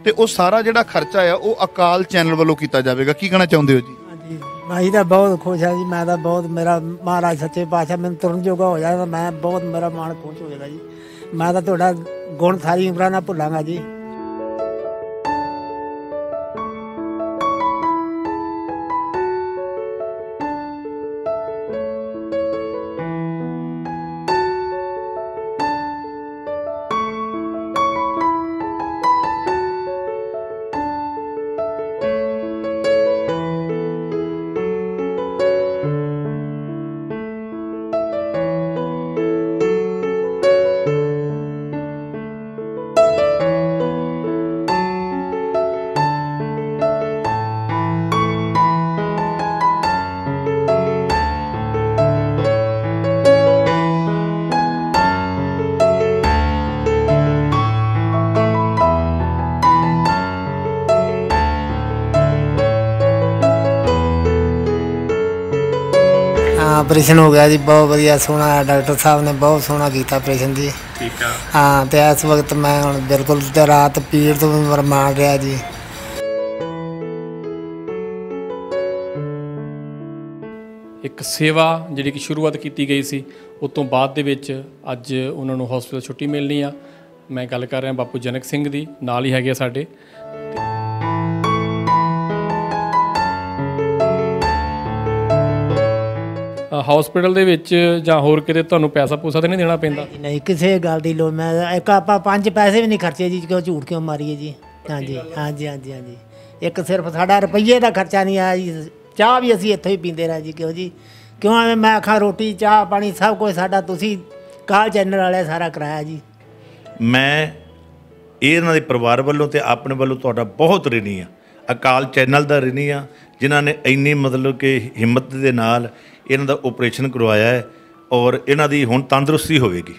ਤੇ ਉਹ ਸਾਰਾ ਜਿਹੜਾ ਖਰਚਾ ਆ, ਉਹ ਅਕਾਲ ਚੈਨਲ ਵੱਲੋਂ ਕੀਤਾ ਜਾਵੇਗਾ। ਕੀ ਕਹਿਣਾ ਚਾਹੁੰਦੇ ਹੋ ਜੀ? ਹਾਂਜੀ ਮੈਂ ਤਾਂ ਬਹੁਤ ਖੁਸ਼ ਹਾਂ ਜੀ, ਮੈਂ ਤਾਂ ਬਹੁਤ ਮੇਰਾ ਮਹਾਰਾਜ ਸੱਚੇ ਪਾਤਸ਼ਾਹ ਮੈਨੂੰ ਤੁਰਨ ਜੋਗਾ ਹੋ ਜਾਏ ਮੈਂ ਬਹੁਤ ਮੇਰਾ ਮਨ ਖੁਸ਼ ਹੋ ਜਾਏਗਾ ਜੀ। ਮੈਂ ਤਾਂ ਤੁਹਾਡਾ ਗੁਣ ਸਾਰੀ ਉਮਰਾਂ ਨਾਲ ਭੁੱਲਾਂਗਾ ਜੀ। ਆਪਰੇਸ਼ਨ ਹੋ ਗਿਆ ਜੀ ਬਹੁਤ ਵਧੀਆ ਸੋਹਣਾ ਡਾਕਟਰ ਸਾਹਿਬ ਨੇ ਬਹੁਤ ਸੋਹਣਾ ਕੀਤਾ ਆਪਰੇਸ਼ਨ ਜੀ। ਠੀਕ ਆ। ਹਾਂ ਤੇ ਇਸ ਵਕਤ ਮੈਂ ਹੁਣ ਬਿਲਕੁਲ ਤੇ ਰਾਤ ਪੀੜ ਤੋਂ ਵੀ ਮਾਰ ਰਿਹਾ ਜੀ। ਇੱਕ ਸੇਵਾ ਜਿਹੜੀ ਕਿ ਸ਼ੁਰੂਆਤ ਕੀਤੀ ਗਈ ਸੀ ਉਸ ਤੋਂ ਬਾਅਦ ਦੇ ਵਿੱਚ ਅੱਜ ਉਹਨਾਂ ਨੂੰ ਹਸਪੀਟਲ ਛੁੱਟੀ ਮਿਲਣੀ ਆ। ਮੈਂ ਗੱਲ ਕਰ ਰਿਹਾ ਬਾਪੂ ਜਨਕ ਸਿੰਘ ਦੀ ਨਾਲ ਹੀ ਹੈਗੇ ਆ ਸਾਡੇ। ਹਸਪੀਟਲ ਦੇ ਵਿੱਚ ਜਾਂ ਹੋਰ ਕਿਤੇ ਤੁਹਾਨੂੰ ਪੈਸਾ ਪੂਸਾ ਤਾਂ ਨਹੀਂ ਦੇਣਾ ਪੈਂਦਾ? ਨਹੀਂ ਕਿਸੇ ਗੱਲ ਦੀ ਲੋੜ ਮੈਂ ਇੱਕ ਆਪਾਂ ਪੰਜ ਪੈਸੇ ਵੀ ਨਹੀਂ ਖਰਚੇ ਜੀ ਕਿਉਂ ਝੂਠ ਕਿਉਂ ਮਾਰੀਏ ਜੀ? ਹਾਂਜੀ ਹਾਂਜੀ ਹਾਂਜੀ ਹਾਂਜੀ। ਇੱਕ ਸਿਰਫ ਸਾਡਾ ਰੁਪਈਏ ਦਾ ਖਰਚਾ ਨਹੀਂ ਆਇਆ ਜੀ। ਚਾਹ ਵੀ ਅਸੀਂ ਇੱਥੋਂ ਹੀ ਪੀਂਦੇ ਰਹੇ ਜੀ ਕਿਉਂ ਜੀ? ਕਿਉਂ ਐਵੇਂ ਮੈਂ ਆਖਾਂ ਰੋਟੀ ਚਾਹ ਪਾਣੀ ਸਭ ਕੁਝ ਸਾਡਾ ਤੁਸੀਂ ਕਾਲ ਚੈਨਲ ਵਾਲੇ ਸਾਰਾ ਕਰਾਇਆ ਜੀ। ਮੈਂ ਇਹ ਇਹਨਾਂ ਦੇ ਪਰਿਵਾਰ ਵੱਲੋਂ ਤੇ ਆਪਣੇ ਵੱਲੋਂ ਤੁਹਾਡਾ ਬਹੁਤ ਰਿਣੀ ਆ ਅਕਾਲ ਚੈਨਲ ਦਾ ਰਿਣੀ ਆ ਜਿਨ੍ਹਾਂ ਨੇ ਇੰਨੀ ਮਤਲਬ ਕਿ ਹਿੰਮਤ ਦੇ ਨਾਲ ਇਹਨਾਂ ਦਾ ਆਪਰੇਸ਼ਨ ਕਰਵਾਇਆ ਹੈ ਔਰ ਇਹਨਾਂ ਦੀ ਹੁਣ ਤੰਦਰੁਸਤੀ ਹੋਵੇਗੀ।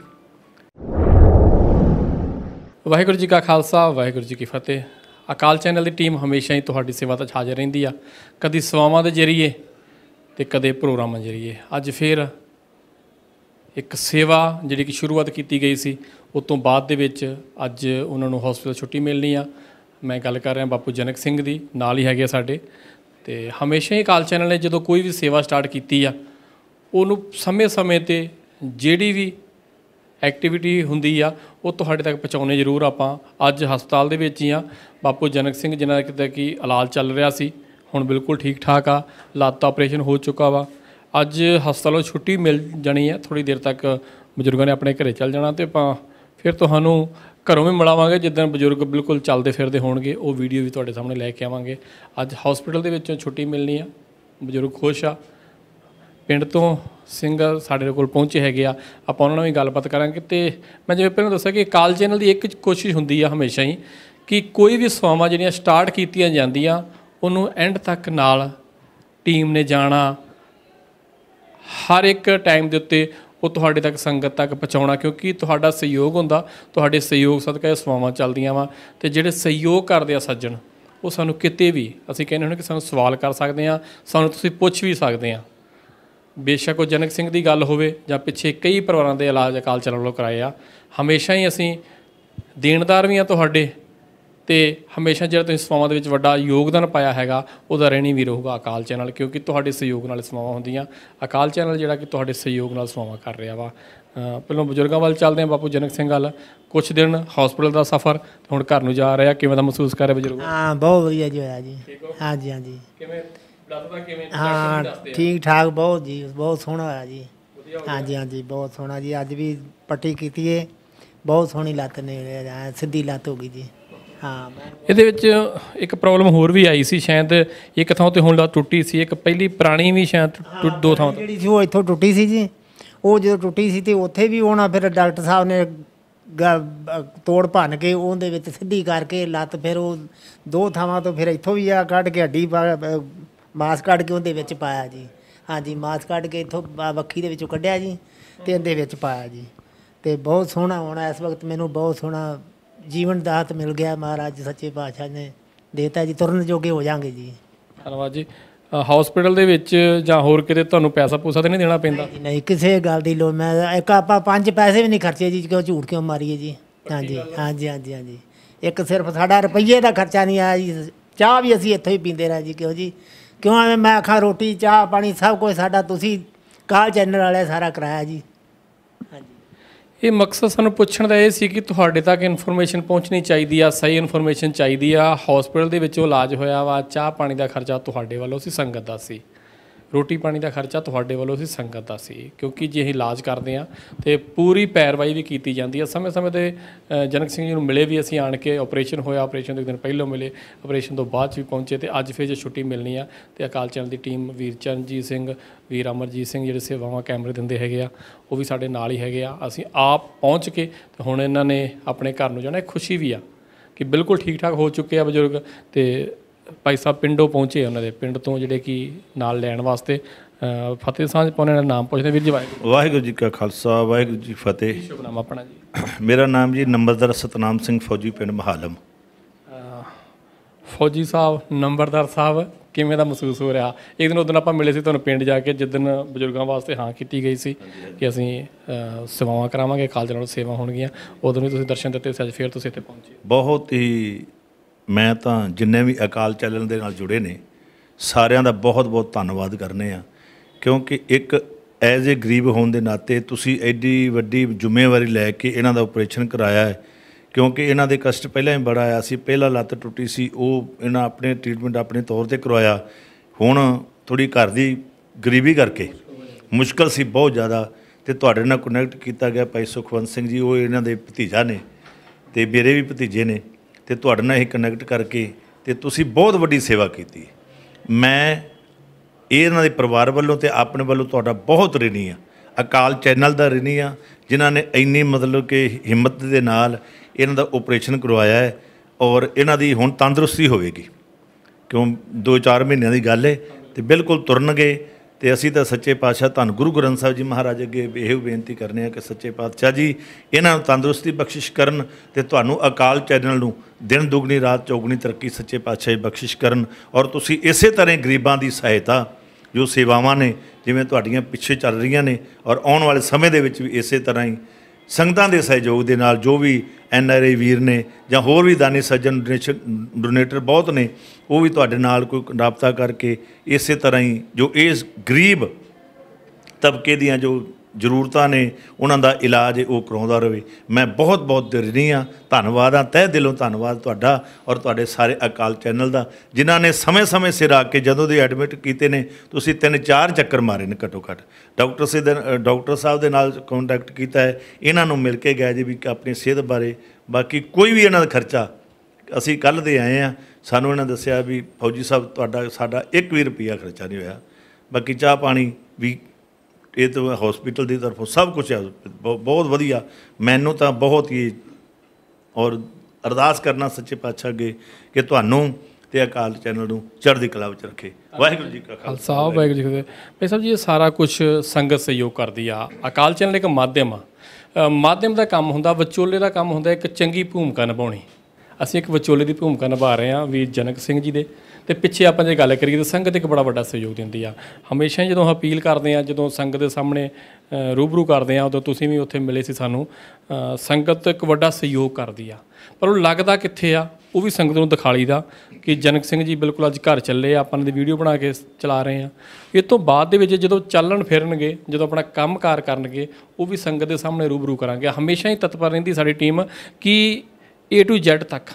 ਵਾਹਿਗੁਰੂ ਜੀ ਕਾ ਖਾਲਸਾ, ਵਾਹਿਗੁਰੂ ਜੀ ਕੀ ਫਤਿਹ। ਅਕਾਲ ਚੈਨਲ ਦੀ ਟੀਮ ਹਮੇਸ਼ਾ ਹੀ ਤੁਹਾਡੀ ਸੇਵਾ ਵਿੱਚ ਹਾਜ਼ਰ ਰਹਿੰਦੀ ਆ। ਕਦੀ ਸੇਵਾਵਾਂ ਦੇ ਜ਼ਰੀਏ ਤੇ ਕਦੇ ਪ੍ਰੋਗਰਾਮਾਂ ਜ਼ਰੀਏ। ਅੱਜ ਫੇਰ ਇੱਕ ਸੇਵਾ ਜਿਹੜੀ ਕਿ ਸ਼ੁਰੂਆਤ ਕੀਤੀ ਗਈ ਸੀ ਉਸ ਤੋਂ ਬਾਅਦ ਦੇ ਵਿੱਚ ਅੱਜ ਉਹਨਾਂ ਨੂੰ ਹਸਪੀਟਲ ਛੁੱਟੀ ਮਿਲਣੀ ਆ। ਮੈਂ ਗੱਲ ਕਰ ਰਿਹਾ ਬਾਪੂ ਜਨਕ ਸਿੰਘ ਦੀ, ਨਾਲ ਹੀ ਹੈਗੇ ਆ ਸਾਡੇ। ਤੇ ਹਮੇਸ਼ਾ ਹੀ ਅਕਾਲ ਚੈਨਲ ਨੇ ਜਦੋਂ ਕੋਈ ਵੀ ਸੇਵਾ ਸਟਾਰਟ ਕੀਤੀ ਆ, ਉਹਨੂੰ ਸਮੇਂ-ਸਮੇਂ ਤੇ ਜਿਹੜੀ ਵੀ ਐਕਟੀਵਿਟੀ ਹੁੰਦੀ ਆ, ਉਹ ਤੁਹਾਡੇ ਤੱਕ ਪਹੁੰਚਾਉਣੇ ਜ਼ਰੂਰ ਆਪਾਂ ਅੱਜ ਹਸਪਤਾਲ ਦੇ ਵਿੱਚ ਹੀ ਆ। ਬਾਪੂ ਜਨਕ ਸਿੰਘ ਜਿਨ੍ਹਾਂ ਦਾ ਕਿਤੇ ਕੀ ਇਲਾਜ ਚੱਲ ਰਿਹਾ ਸੀ, ਹੁਣ ਬਿਲਕੁਲ ਠੀਕ ਠਾਕ ਆ, ਲੱਤ ਆਪਰੇਸ਼ਨ ਹੋ ਚੁੱਕਾ ਵਾ। ਅੱਜ ਹਸਪਤਾਲੋਂ ਛੁੱਟੀ ਮਿਲ ਜਾਣੀ ਹੈ ਥੋੜੀ ਦੇਰ ਤੱਕ ਬਜ਼ੁਰਗਾਂ ਨੇ ਆਪਣੇ ਘਰੇ ਚੱਲ ਜਾਣਾ ਤੇ ਆਪਾਂ ਫਿਰ ਤੁਹਾਨੂੰ ਘਰੋਂ ਵੀ ਮਿਲਾਵਾਂਗੇ, ਜਿੱਦਣ ਬਜ਼ੁਰਗ ਬਿਲਕੁਲ ਚੱਲਦੇ ਫਿਰਦੇ ਹੋਣਗੇ, ਉਹ ਵੀਡੀਓ ਵੀ ਤੁਹਾਡੇ ਸਾਹਮਣੇ ਲੈ ਕੇ ਆਵਾਂਗੇ। ਅੱਜ ਹਸਪੀਟਲ ਦੇ ਵਿੱਚੋਂ ਛੁੱਟੀ ਮਿਲਣੀ ਆ, ਬਜ਼ੁਰਗ ਖੁਸ਼ ਆ। ਪਿੰਡ ਤੋਂ ਸਿੰਘ ਸਾਡੇ ਕੋਲ ਪਹੁੰਚੇ ਹੈਗੇ ਆ, ਆਪਾਂ ਉਹਨਾਂ ਨਾਲ ਵੀ ਗੱਲਬਾਤ ਕਰਾਂਗੇ। ਤੇ ਮੈਂ ਜਿਵੇਂ ਪਹਿਲਾਂ ਦੱਸਿਆ ਕਿ ਕਾਲ ਚੈਨਲ ਦੀ ਇੱਕ ਕੋਸ਼ਿਸ਼ ਹੁੰਦੀ ਆ ਹਮੇਸ਼ਾ ਹੀ, ਕਿ ਕੋਈ ਵੀ ਸੇਵਾਵਾਂ ਜਿਹੜੀਆਂ ਸਟਾਰਟ ਕੀਤੀਆਂ ਜਾਂਦੀਆਂ, ਉਹਨੂੰ ਐਂਡ ਤੱਕ ਨਾਲ ਟੀਮ ਨੇ ਜਾਣਾ। ਹਰ ਇੱਕ ਟਾਈਮ ਦੇ ਉੱਤੇ ਉਹ ਤੁਹਾਡੇ ਤੱਕ ਸੰਗਤ ਤੱਕ ਪਹੁੰਚਾਉਣਾ, ਕਿਉਂਕਿ ਤੁਹਾਡਾ ਸਹਿਯੋਗ ਹੁੰਦਾ, ਤੁਹਾਡੇ ਸਹਿਯੋਗ ਸਦਕਾ ਇਹ ਸੇਵਾਵਾਂ ਚੱਲਦੀਆਂ ਵਾ, ਤੇ ਜਿਹੜੇ ਸਹਿਯੋਗ ਕਰਦੇ ਆ ਸੱਜਣ, ਉਹ ਸਾਨੂੰ ਕਿਤੇ ਵੀ, ਅਸੀਂ ਕਹਿੰਦੇ ਹੁੰਦੇ ਕਿ ਸਾਨੂੰ ਸਵਾਲ ਕਰ ਸਕਦੇ ਆ ਸਾਨੂੰ ਤੁਸੀਂ ਪੁੱਛ ਵੀ ਸਕਦੇ ਆ ਬੇਸ਼ੱਕ ਉਹ ਜਨਕ ਸਿੰਘ ਦੀ ਗੱਲ ਹੋਵੇ ਜਾਂ ਪਿੱਛੇ ਕਈ ਪਰਿਵਾਰਾਂ ਦੇ ਇਲਾਜ ਅਕਾਲ ਚਲਾਉਣ ਵੱਲੋਂ ਕਰਾਏ ਆ, ਹਮੇਸ਼ਾ ਹੀ ਅਸੀਂ ਦੇਣਦਾਰ ਵੀ ਆ ਤੁਹਾਡੇ ਤੇ ਹਮੇਸ਼ਾ ਜਿਹੜਾ ਤੁਸੀਂ ਸੇਵਾਵਾਂ ਦੇ ਵਿੱਚ ਵੱਡਾ ਯੋਗਦਾਨ ਪਾਇਆ ਹੈਗਾ ਉਹਦਾ ਰਹਿਣੀ ਵੀ ਰਹੂਗਾ ਅਕਾਲ ਚੈਨਲ ਕਿਉਂਕਿ ਤੁਹਾਡੇ ਸਹਿਯੋਗ ਨਾਲ ਸੇਵਾਵਾਂ ਹੁੰਦੀਆਂ। ਅਕਾਲ ਚੈਨਲ ਜਿਹੜਾ ਕਿ ਤੁਹਾਡੇ ਸਹਿਯੋਗ ਨਾਲ ਸੇਵਾਵਾਂ ਕਰ ਰਿਹਾ ਵਾ। ਪਹਿਲਾਂ ਬਜ਼ੁਰਗਾਂ ਵੱਲ ਚੱਲਦੇ ਹਾਂ ਬਾਪੂ ਜਨਕ ਸਿੰਘ ਵੱਲ। ਕੁਝ ਦਿਨ ਹਸਪੀਟਲ ਦਾ ਸਫ਼ਰ ਹੁਣ ਘਰ ਨੂੰ ਜਾ ਰਿਹਾ। ਕਿਵੇਂ ਦਾ ਮਹਿਸੂਸ ਕਰ ਰਿਹਾ ਬਜ਼ੁਰਗ? ਹਾਂ ਬਹੁਤ ਵਧੀਆ ਜੀ ਹੋਇਆ ਜੀ। ਹਾਂਜੀ ਹਾਂਜੀ। ਕਿਵੇਂ? ਲੱਗਦਾ ਕਿਵੇਂ? ਹਾਂ ਠੀਕ ਠਾਕ ਬਹੁਤ ਜੀ ਬਹੁਤ ਸੋਹਣਾ ਹੋਇਆ ਜੀ। ਹਾਂਜੀ ਹਾਂਜੀ ਬਹੁਤ ਸੋਹਣਾ ਜੀ। ਅੱਜ ਵੀ ਪੱਟੀ ਕੀਤੀ ਏ। ਬਹੁਤ ਸੋਹਣੀ ਲੱਤ ਨੇ ਸਿੱਧੀ ਲੱਤ ਹੋ ਗਈ ਜੀ। ਹਾਂ ਇਹਦੇ ਵਿੱਚ ਇੱਕ ਪ੍ਰੋਬਲਮ ਹੋਰ ਵੀ ਆਈ ਸੀ ਸ਼ਾਇਦ ਇੱਕ ਥਾਂ ਤੇ ਹੁਣ ਲੱਤ ਟੁੱਟੀ ਸੀ ਇੱਕ ਪਹਿਲੀ ਪੁਰਾਣੀ ਵੀ ਸ਼ਾਇਦ ਟੁੱਟ ਦੋ ਥਾਂ ਤੋਂ ਜਿਹੜੀ ਸੀ ਉਹ ਇੱਥੋਂ ਟੁੱਟੀ ਸੀ ਜੀ। ਉਹ ਜਦੋਂ ਟੁੱਟੀ ਸੀ ਤੇ ਉੱਥੇ ਵੀ ਉਹਨਾਂ ਫਿਰ ਡਾਕਟਰ ਸਾਹਿਬ ਨੇ ਗ- ਤੋੜ ਭੰਨ ਕੇ ਉਹਦੇ ਵਿੱਚ ਸਿੱਧੀ ਕਰਕੇ ਲੱਤ ਫਿਰ ਉਹ ਦੋ ਥਾਵਾਂ ਤੋਂ ਫਿਰ ਇੱਥੋਂ ਵੀ ਆ ਕੱਢ ਕੇ ਹੱਡੀ ਪਾ- ਮਾਸ ਕੱਢ ਕੇ ਉਹਦੇ ਵਿੱਚ ਪਾਇਆ ਜੀ। ਹਾਂਜੀ ਮਾਸ ਕੱਢ ਕੇ ਇੱਥੋਂ ਬ- ਵੱਖੀ ਦੇ ਵਿੱਚੋਂ ਕੱਢਿਆ ਜੀ ਤੇ ਇਹਦੇ ਵਿੱਚ ਪਾਇਆ ਜੀ। ਤੇ ਬਹੁਤ ਸੋਹਣਾ ਹੋਣਾ ਇਸ ਵਕਤ ਮੈਨੂੰ ਬਹੁਤ ਸੋਹਣਾ ਜੀਵਨ ਦਾਤ ਮਿਲ ਗਿਆ ਮਹਾਰਾਜ ਸੱਚੇ ਪਾਤਸ਼ਾਹ ਨੇ। ਦੇਤਾ ਜੀ ਤੁਰਨ ਜੋਗੇ ਹੋ ਜਾਾਂਗੇ ਜੀ। ਧੰਨਵਾਦ ਜੀ। ਹਸਪੀਟਲ ਦੇ ਵਿੱਚ ਜਾਂ ਹੋਰ ਕਿਤੇ ਤੁਹਾਨੂੰ ਪੈਸਾ ਪੂਸਾ ਤੇ ਨਹੀਂ ਦੇਣਾ ਪੈਂਦਾ? ਨਹੀਂ ਕਿਸੇ ਗੱਲ ਦੀ ਲੋੜ ਮੈਂ ਇੱਕ ਆਪਾਂ ਪੰਜ ਪੈਸੇ ਵੀ ਨਹੀਂ ਖਰਚੇ ਜੀ ਕਿਉਂ ਝੂਠ ਕਿਉਂ ਮਾਰੀਏ ਜੀ? ਹਾਂਜੀ ਹਾਂਜੀ ਹਾਂਜੀ ਹਾਂਜੀ। ਇੱਕ ਸਿਰਫ ਸਾਡਾ ਰੁਪਈਏ ਦਾ ਖਰਚਾ ਨਹੀਂ ਆਇਆ ਜੀ। ਚਾਹ ਵੀ ਅਸੀਂ ਇੱਥੋਂ ਹੀ ਪੀਂਦੇ ਰਹੇ ਜੀ ਕਿਉਂ ਜੀ? ਕਿਉਂ ਐਵੇਂ ਮੈਂ ਆਖਾਂ ਰੋਟੀ ਚਾਹ ਪਾਣੀ ਸਭ ਕੁਝ ਸਾਡਾ ਤੁਸੀਂ ਕਾਲ ਚੈਨਲ ਵਾਲੇ ਸਾਰਾ ਕਰਾਇਆ ਜੀ। ਇਹ ਮਕਸਦ ਸਾਨੂੰ ਪੁੱਛਣ ਦਾ ਇਹ ਸੀ ਕਿ ਤੁਹਾਡੇ ਤੱਕ ਇਨਫੋਰਮੇਸ਼ਨ ਪਹੁੰਚਣੀ ਚਾਹੀਦੀ ਆ, ਸਹੀ ਇਨਫੋਰਮੇਸ਼ਨ ਚਾਹੀਦੀ ਆ ਹਸਪੀਟਲ ਦੇ ਵਿੱਚ ਉਹ ਇਲਾਜ ਹੋਇਆ ਵਾ, ਚਾਹ ਪਾਣੀ ਦਾ ਖਰਚਾ ਤੁਹਾਡੇ ਵੱਲੋਂ ਸੀ, ਸੰਗਤ ਦਾ ਸੀ। ਰੋਟੀ ਪਾਣੀ ਦਾ ਖਰਚਾ ਤੁਹਾਡੇ ਵੱਲੋਂ ਸੀ ਸੰਗਤ ਦਾ ਸੀ, ਕਿਉਂਕਿ ਜੇ ਅਸੀਂ ਇਲਾਜ ਕਰਦੇ ਆ ਤੇ ਪੂਰੀ ਪੈਰਵਾਈ ਵੀ ਕੀਤੀ ਜਾਂਦੀ ਆ ਸਮੇਂ-ਸਮੇਂ ਤੇ ਜਨਕ ਸਿੰਘ ਜੀ ਨੂੰ ਮਿਲੇ ਵੀ ਅਸੀਂ ਆਣ ਕੇ ਆਪਰੇਸ਼ਨ ਹੋਇਆ ਆਪਰੇਸ਼ਨ ਤੋਂ ਇੱਕ ਦਿਨ ਪਹਿਲਾਂ ਮਿਲੇ ਆਪਰੇਸ਼ਨ ਤੋਂ ਬਾਅਦ 'ਚ ਵੀ ਪਹੁੰਚੇ ਤੇ ਅੱਜ ਫਿਰ ਜੇ ਛੁੱਟੀ ਮਿਲਣੀ ਆ ਤੇ ਅਕਾਲ ਚੈਨਲ ਦੀ ਟੀਮ ਵੀਰ ਚਰਨਜੀਤ ਸਿੰਘ, ਵੀਰ ਅਮਰਜੀਤ ਸਿੰਘ ਜਿਹੜੇ ਸੇਵਾਵਾਂ ਕੈਮਰੇ ਦਿੰਦੇ ਹੈਗੇ ਆ, ਉਹ ਵੀ ਸਾਡੇ ਨਾਲ ਹੀ ਹੈਗੇ ਆ। ਅਸੀਂ ਆਪ ਪਹੁੰਚ ਕੇ ਤੇ ਹੁਣ ਇਹਨਾਂ ਨੇ ਆਪਣੇ ਘਰ ਨੂੰ ਜਾਣਾ ਖੁਸ਼ੀ ਵੀ ਆ ਕਿ ਬਿਲਕੁਲ ਠੀਕ ਠਾਕ ਹੋ ਚੁੱਕੇ ਆ ਬਜ਼ੁਰਗ ਤੇ ਭਾਈ ਸਾਹਿਬ ਪਿੰਡੋਂ ਪਹੁੰਚੇ ਉਹਨਾਂ ਦੇ ਪਿੰਡ ਤੋਂ ਜਿਹੜੇ ਕਿ ਨਾਲ ਲੈਣ ਵਾਸਤੇ ਫਤਿਹ ਸਾਂਝ ਪਾਉਣੇ ਦਾ ਨਾਮ ਪੁੱਛਦੇ ਵੀਰ ਜੀ ਵਾਹਿਗੁਰੂ ਵਾਹਿਗੁਰੂ ਜੀ ਕਾ ਖਾਲਸਾ ਵਾਹਿਗੁਰੂ ਜੀ ਫਤਿਹ। ਸ਼ੁਭ ਨਾਮ ਆਪਣਾ ਜੀ? ਮੇਰਾ ਨਾਮ ਜੀ ਨੰਬਰਦਾਰ ਸਤਨਾਮ ਸਿੰਘ ਫੌਜੀ ਪਿੰਡ ਮਹਾਲਮ। ਫੌਜੀ ਸਾਹਿਬ ਨੰਬਰਦਾਰ ਸਾਹਿਬ ਕਿਵੇਂ ਦਾ ਮਹਿਸੂਸ ਹੋ ਰਿਹਾ? ਇੱਕ ਦਿਨ ਉਦੋਂ ਆਪਾਂ ਮਿਲੇ ਸੀ ਤੁਹਾਨੂੰ ਪਿੰਡ ਜਾ ਕੇ ਜਿੱਦਣ ਬਜ਼ੁਰਗਾਂ ਵਾਸਤੇ ਹਾਂ ਕੀਤੀ ਗਈ ਸੀ ਕਿ ਅਸੀਂ ਸੇਵਾਵਾਂ ਕਰਾਵਾਂਗੇ ਖਾਲਸੇ ਨਾਲ ਸੇਵਾ ਹੋਣਗੀਆਂ। ਉਦੋਂ ਵੀ ਤੁਸੀਂ ਦਰਸ਼ਨ ਦਿੱਤੇ ਸੀ ਅੱਜ ਫੇਰ ਤੁਸੀਂ ਇੱਥੇ ਪਹੁੰਚੇ। ਬਹੁਤ ਹੀ ਮੈਂ ਤਾਂ ਜਿੰਨੇ ਵੀ ਅਕਾਲ ਚੈਨਲ ਦੇ ਨਾਲ ਜੁੜੇ ਨੇ, ਸਾਰਿਆਂ ਦਾ ਬਹੁਤ ਬਹੁਤ ਧੰਨਵਾਦ ਕਰਨੇ ਆ। ਕਿਉਂਕਿ ਇੱਕ ਐਜ਼ ਏ ਗਰੀਬ ਹੋਣ ਦੇ ਨਾਤੇ ਤੁਸੀਂ ਐਡੀ ਵੱਡੀ ਜ਼ਿੰਮੇਵਾਰੀ ਲੈ ਕੇ ਇਹਨਾਂ ਦਾ ਆਪਰੇਸ਼ਨ ਕਰਾਇਆ ਹੈ। ਕਿਉਂਕਿ ਇਹਨਾਂ ਦੇ ਕਸ਼ਟ ਪਹਿਲਾਂ ਹੀ ਬੜਾ ਆਇਆ ਸੀ, ਪਹਿਲਾਂ ਲੱਤ ਟੁੱਟੀ ਸੀ, ਉਹ ਇਹਨਾਂ ਆਪਣੇ ਟ੍ਰੀਟਮੈਂਟ ਆਪਣੇ ਤੌਰ ਤੇ ਕਰਵਾਇਆ। ਹੁਣ ਥੋੜੀ ਘਰ ਦੀ ਗਰੀਬੀ ਕਰਕੇ ਮੁਸ਼ਕਲ ਸੀ ਬਹੁਤ ਜ਼ਿਆਦਾ ਤੇ ਤੁਹਾਡੇ ਨਾਲ ਕਨੈਕਟ ਕੀਤਾ ਗਿਆ ਭਾਈ ਸੁਖਵੰਤ ਸਿੰਘ ਜੀ, ਉਹ ਇਹਨਾਂ ਦੇ ਭਤੀਜਾ ਨੇ ਤੇ ਮੇਰੇ ਵੀ ਭਤੀਜੇ ਨੇ। ਤੇ ਤੁਹਾਡੇ ਨਾਲ ਇਹ ਕਨੈਕਟ ਕਰਕੇ ਤੇ ਤੁਸੀਂ ਬਹੁਤ ਵੱਡੀ ਸੇਵਾ ਕੀਤੀ। ਮੈਂ ਇਹਨਾਂ ਦੇ ਪਰਿਵਾਰ ਵੱਲੋਂ ਤੇ ਆਪਣੇ ਵੱਲੋਂ ਤੁਹਾਡਾ ਬਹੁਤ ਰਿਣੀ ਆ ਅਕਾਲ ਚੈਨਲ ਦਾ ਰਿਣੀ ਆ ਜਿਨ੍ਹਾਂ ਨੇ ਇੰਨੀ ਮਤਲਬ ਕਿ ਹਿੰਮਤ ਦੇ ਨਾਲ ਇਹਨਾਂ ਦਾ ਆਪਰੇਸ਼ਨ ਕਰਵਾਇਆ ਹੈ ਔਰ ਇਹਨਾਂ ਦੀ ਹੁਣ ਤੰਦਰੁਸਤੀ ਹੋਵੇਗੀ। ਕਿਉਂ? 2-4 ਮਹੀਨਿਆਂ ਦੀ ਗੱਲ ਹੈ ਤੇ ਬਿਲਕੁਲ ਤੁਰਨਗੇ। ਤੇ ਅਸੀਂ ਤਾਂ ਸੱਚੇ ਪਾਤਸ਼ਾਹ ਧੰਨ ਗੁਰੂ ਗ੍ਰੰਥ ਸਾਹਿਬ ਜੀ ਮਹਾਰਾਜ ਅੱਗੇ ਇਹ ਬੇਨਤੀ ਕਰਨੇ ਆ ਕਿ ਸੱਚੇ ਪਾਤਸ਼ਾਹ ਜੀ, ਇਹਨਾਂ ਨੂੰ ਤੰਦਰੁਸਤੀ ਬਖਸ਼ਿਸ਼ ਕਰਨ ਤੇ ਤੁਹਾਨੂੰ ਅਕਾਲ ਚੈਨਲ ਨੂੰ ਦਿਨ ਦੁਗਣੀ, ਰਾਤ ਚੌਗਣੀ ਤਰੱਕੀ ਸੱਚੇ ਪਾਤਸ਼ਾਹ ਜੀ ਬਖਸ਼ਿਸ਼ ਕਰਨ ਔਰ ਤੁਸੀਂ ਇਸੇ ਤਰ੍ਹਾਂ ਹੀ ਗਰੀਬਾਂ ਦੀ ਸਹਾਇਤਾ, ਜੋ ਸੇਵਾਵਾਂ ਨੇ, ਜਿਵੇਂ ਤੁਹਾਡੀਆਂ ਪਿੱਛੇ ਚੱਲ ਰਹੀਆਂ ਨੇ ਔਰ ਆਉਣ ਵਾਲੇ ਸਮੇਂ ਦੇ ਵਿੱਚ ਵੀ ਇਸੇ ਤਰ੍ਹਾਂ ਹੀ ਸੰਗਤਾਂ ਦੇ ਸਹਿਯੋਗ ਦੇ ਨਾਲ ਜੋ ਵੀ ਐਨ ਆਰ ਆਈ ਵੀਰ ਨੇ ਜਾਂ ਹੋਰ ਵੀ ਦਾਨੀ ਸੱਜਣ ਡੋਨੇਸ਼ਨ ਡੋਨੇਟਰ ਬਹੁਤ ਨੇ, ਉਹ ਵੀ ਤੁਹਾਡੇ ਨਾਲ ਕੋਈ ਰਾਬਤਾ ਕਰਕੇ ਇਸੇ ਤਰ੍ਹਾਂ ਹੀ ਜੋ ਇਸ ਗਰੀਬ ਤਬਕੇ ਦੀਆਂ ਜੋ ਜ਼ਰੂਰਤਾਂ ਨੇ, ਉਹਨਾਂ ਦਾ ਇਲਾਜ ਉਹ ਕਰਾਉਂਦਾ ਰਹੇ ਮੈਂ ਬਹੁਤ ਬਹੁਤ ਰਿਣੀ ਹਾਂ ਧੰਨਵਾਦ ਹਾਂ ਤਹਿ ਦਿਲੋਂ ਧੰਨਵਾਦ ਤੁਹਾਡਾ ਔਰ ਤੁਹਾਡੇ ਸਾਰੇ ਅਕਾਲ ਚੈਨਲ ਦਾ, ਜਿਨ੍ਹਾਂ ਨੇ ਸਮੇਂ-ਸਮੇਂ ਸਿਰ ਆ ਕੇ ਜਦੋਂ ਦੇ ਐਡਮਿਟ ਕੀਤੇ ਨੇ, ਤੁਸੀਂ ਤਿੰਨ ਚਾਰ ਚੱਕਰ ਮਾਰੇ ਨੇ ਘੱਟੋ ਘੱਟ। ਡਾਕਟਰ ਸੇ ਡਾਕਟਰ ਸਾਹਿਬ ਦੇ ਨਾਲ ਕੰਟੈਕਟ ਕੀਤਾ ਹੈ। ਇਹਨਾਂ ਨੂੰ ਮਿਲ ਕੇ ਗਏ ਜੀ ਵੀ ਆਪਣੀ ਸਿਹਤ ਬਾਰੇ। ਬਾਕੀ ਕੋਈ ਵੀ ਇਹਨਾਂ ਦਾ ਖਰਚਾ, ਅਸੀਂ ਕੱਲ ਦੇ ਆਏ ਆ। ਸਾਨੂੰ ਇਹਨਾਂ ਦੱਸਿਆ ਵੀ ਫੌਜੀ ਸਾਹਿਬ, ਤੁਹਾਡਾ, ਸਾਡਾ 1 ਵੀ ਰੁਪਿਆ ਖਰਚਾ ਨਹੀਂ ਹੋਇਆ। ਬਾਕੀ ਚਾਹ ਪਾਣੀ ਵੀ ਇਹ ਤਾਂ ਹਸਪੀਟਲ ਦੀ ਤਰਫੋਂ ਸਭ ਕੁਝ ਹੈ। ਬਹੁ- ਬਹੁਤ ਵਧੀਆ। ਮੈਨੂੰ ਤਾਂ ਬਹੁਤ ਹੀ ਔਰ ਅਰਦਾਸ ਕਰਨਾ ਸੱਚੇ ਪਾਤਸ਼ਾਹ ਅੱਗੇ ਕਿ ਤੁਹਾਨੂੰ ਤੇ ਅਕਾਲ ਚੈਨਲ ਨੂੰ ਚੜ੍ਹਦੀ ਕਲਾ ਵਿੱਚ ਰੱਖੇ। ਵਾਹਿਗੁਰੂ ਜੀ ਕਾ ਖਾਲਸਾ। ਵਾਹਿਗੁਰੂ ਜੀ ਕੀ ਫਤਿਹ। ਭਾਈ ਸਾਹਿਬ ਜੀ, ਇਹ ਸਾਰਾ ਕੁਝ ਸੰਗਤ ਸਹਿਯੋਗ ਕਰਦੀ ਆ। ਅਕਾਲ ਚੈਨਲ ਇੱਕ ਮਾਧਿਅਮ ਆ। ਮਾਧਿਅਮ ਦਾ ਕੰਮ ਹੁੰਦਾ, ਵਿਚੋਲੇ ਦਾ ਕੰਮ ਹੁੰਦਾ, ਇੱਕ ਚੰਗੀ ਭੂਮਿਕਾ ਨਿਭਾਉਣੀ। ਅਸੀਂ ਇੱਕ ਵਿਚੋਲੇ ਦੀ ਭੂਮਿਕਾ ਨਿਭਾ ਰਹੇ ਹਾਂ ਵੀਰ ਜਨਕ ਸਿੰਘ ਜੀ ਦੇ। ਤੇ ਪਿੱਛੇ ਆਪਾਂ ਜੇ ਗੱਲ ਕਰੀਏ ਤਾਂ ਸੰਗਤ ਇੱਕ ਬੜਾ ਵੱਡਾ ਸਹਿਯੋਗ ਦਿੰਦੀ ਆ। ਹਮੇਸ਼ਾ ਹੀ ਜਦੋਂ ਅਪੀਲ ਕਰਦੇ ਆ ਜਦੋਂ ਸੰਗਤ ਦੇ ਸਾਹਮਣੇ ਰੂਬਰੂ ਕਰਦੇ ਆ ਉਦੋਂ ਤੁਸੀਂ ਵੀ ਉੱਥੇ ਮਿਲੇ ਸੀ ਸਾਨੂੰ ਸੰਗਤ ਇੱਕ ਵੱਡਾ ਸਹਿਯੋਗ ਕਰਦੀ ਆ। ਪਰ ਉਹ ਲੱਗਦਾ ਕਿੱਥੇ ਆ? ਉਹ ਵੀ ਸੰਗਤ ਨੂੰ ਦਿਖਾਲੀ ਦਾ ਕਿ ਜਨਕ ਸਿੰਘ ਜੀ ਬਿਲਕੁਲ ਅੱਜ ਘਰ ਚੱਲੇ ਆ, ਆਪਾਂ ਨੇ ਵੀਡੀਓ ਬਣਾ ਕੇ ਚਲਾ ਰਹੇ ਆ ਇਹ ਤੋਂ ਬਾਅਦ ਦੇ ਵਿੱਚ ਜਦੋਂ ਚੱਲਣ ਫਿਰਨਗੇ, ਜਦੋਂ ਆਪਣਾ ਕੰਮਕਾਰ ਕਰਨਗੇ, ਉਹ ਵੀ ਸੰਗਤ ਦੇ ਸਾਹਮਣੇ ਰੂਬਰੂ ਕਰਾਂਗੇ। ਹਮੇਸ਼ਾ ਹੀ ਤਤਪਰ ਰਹਿੰਦੀ ਸਾਡੀ ਟੀਮ ਕਿ A to Z ਤੱਕ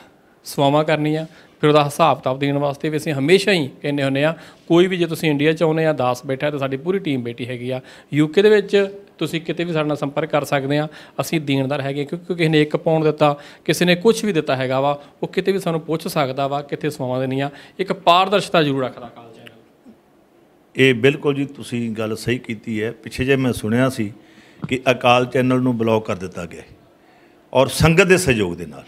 ਸਵਾਵਾਂ ਕਰਨੀਆਂ। ਫਿਰ ਉਹਦਾ ਹਿਸਾਬ ਕਿਤਾਬ ਦੇਣ ਵਾਸਤੇ ਵੀ ਅਸੀਂ ਹਮੇਸ਼ਾ ਹੀ ਕਹਿੰਦੇ ਹੁੰਦੇ ਆ ਕੋਈ ਵੀ ਜੇ ਤੁਸੀਂ ਇੰਡੀਆ ਚ ਆਉਨੇ ਆ, ਦਾਸ ਬੈਠਾ ਤਾਂ ਸਾਡੀ ਪੂਰੀ ਟੀਮ ਬੈਠੀ ਹੈਗੀ ਆ। ਯੂਕੇ ਦੇ ਵਿੱਚ ਤੁਸੀਂ ਕਿਤੇ ਵੀ ਸਾਡੇ ਨਾਲ ਸੰਪਰਕ ਕਰ ਸਕਦੇ ਆ ਅਸੀਂ ਦੇਣਦਾਰ ਹੈਗੇ ਕਿਉਂਕਿ ਕਿਸੇ ਨੇ 1 ਪਾਉਂਡ ਦਿੱਤਾ, ਕਿਸੇ ਨੇ ਕੁਝ ਵੀ ਦਿੱਤਾ ਹੈਗਾ ਵਾ, ਉਹ ਕਿਤੇ ਵੀ ਸਾਨੂੰ ਪੁੱਛ ਸਕਦਾ ਵਾ ਕਿੱਥੇ ਸਵਾਵਾਂ ਦੇਣੀਆਂ। ਇੱਕ ਪਾਰਦਰਸ਼ਤਾ ਜ਼ਰੂਰ ਰੱਖਦਾ ਕਾਲ ਚੈਨਲ ਇਹ ਬਿਲਕੁਲ ਜੀ ਤੁਸੀਂ ਗੱਲ ਸਹੀ ਕੀਤੀ ਹੈ। ਪਿੱਛੇ ਜੇ ਮੈਂ ਸੁਣਿਆ ਸੀ ਕਿ ਅਕਾਲ ਚੈਨਲ ਨੂੰ ਬਲੌਕ ਕਰ ਦਿੱਤਾ ਗਿਆ ਔਰ ਸੰਗਤ ਦੇ ਸਹਿਯੋਗ ਦੇ ਨਾਲ।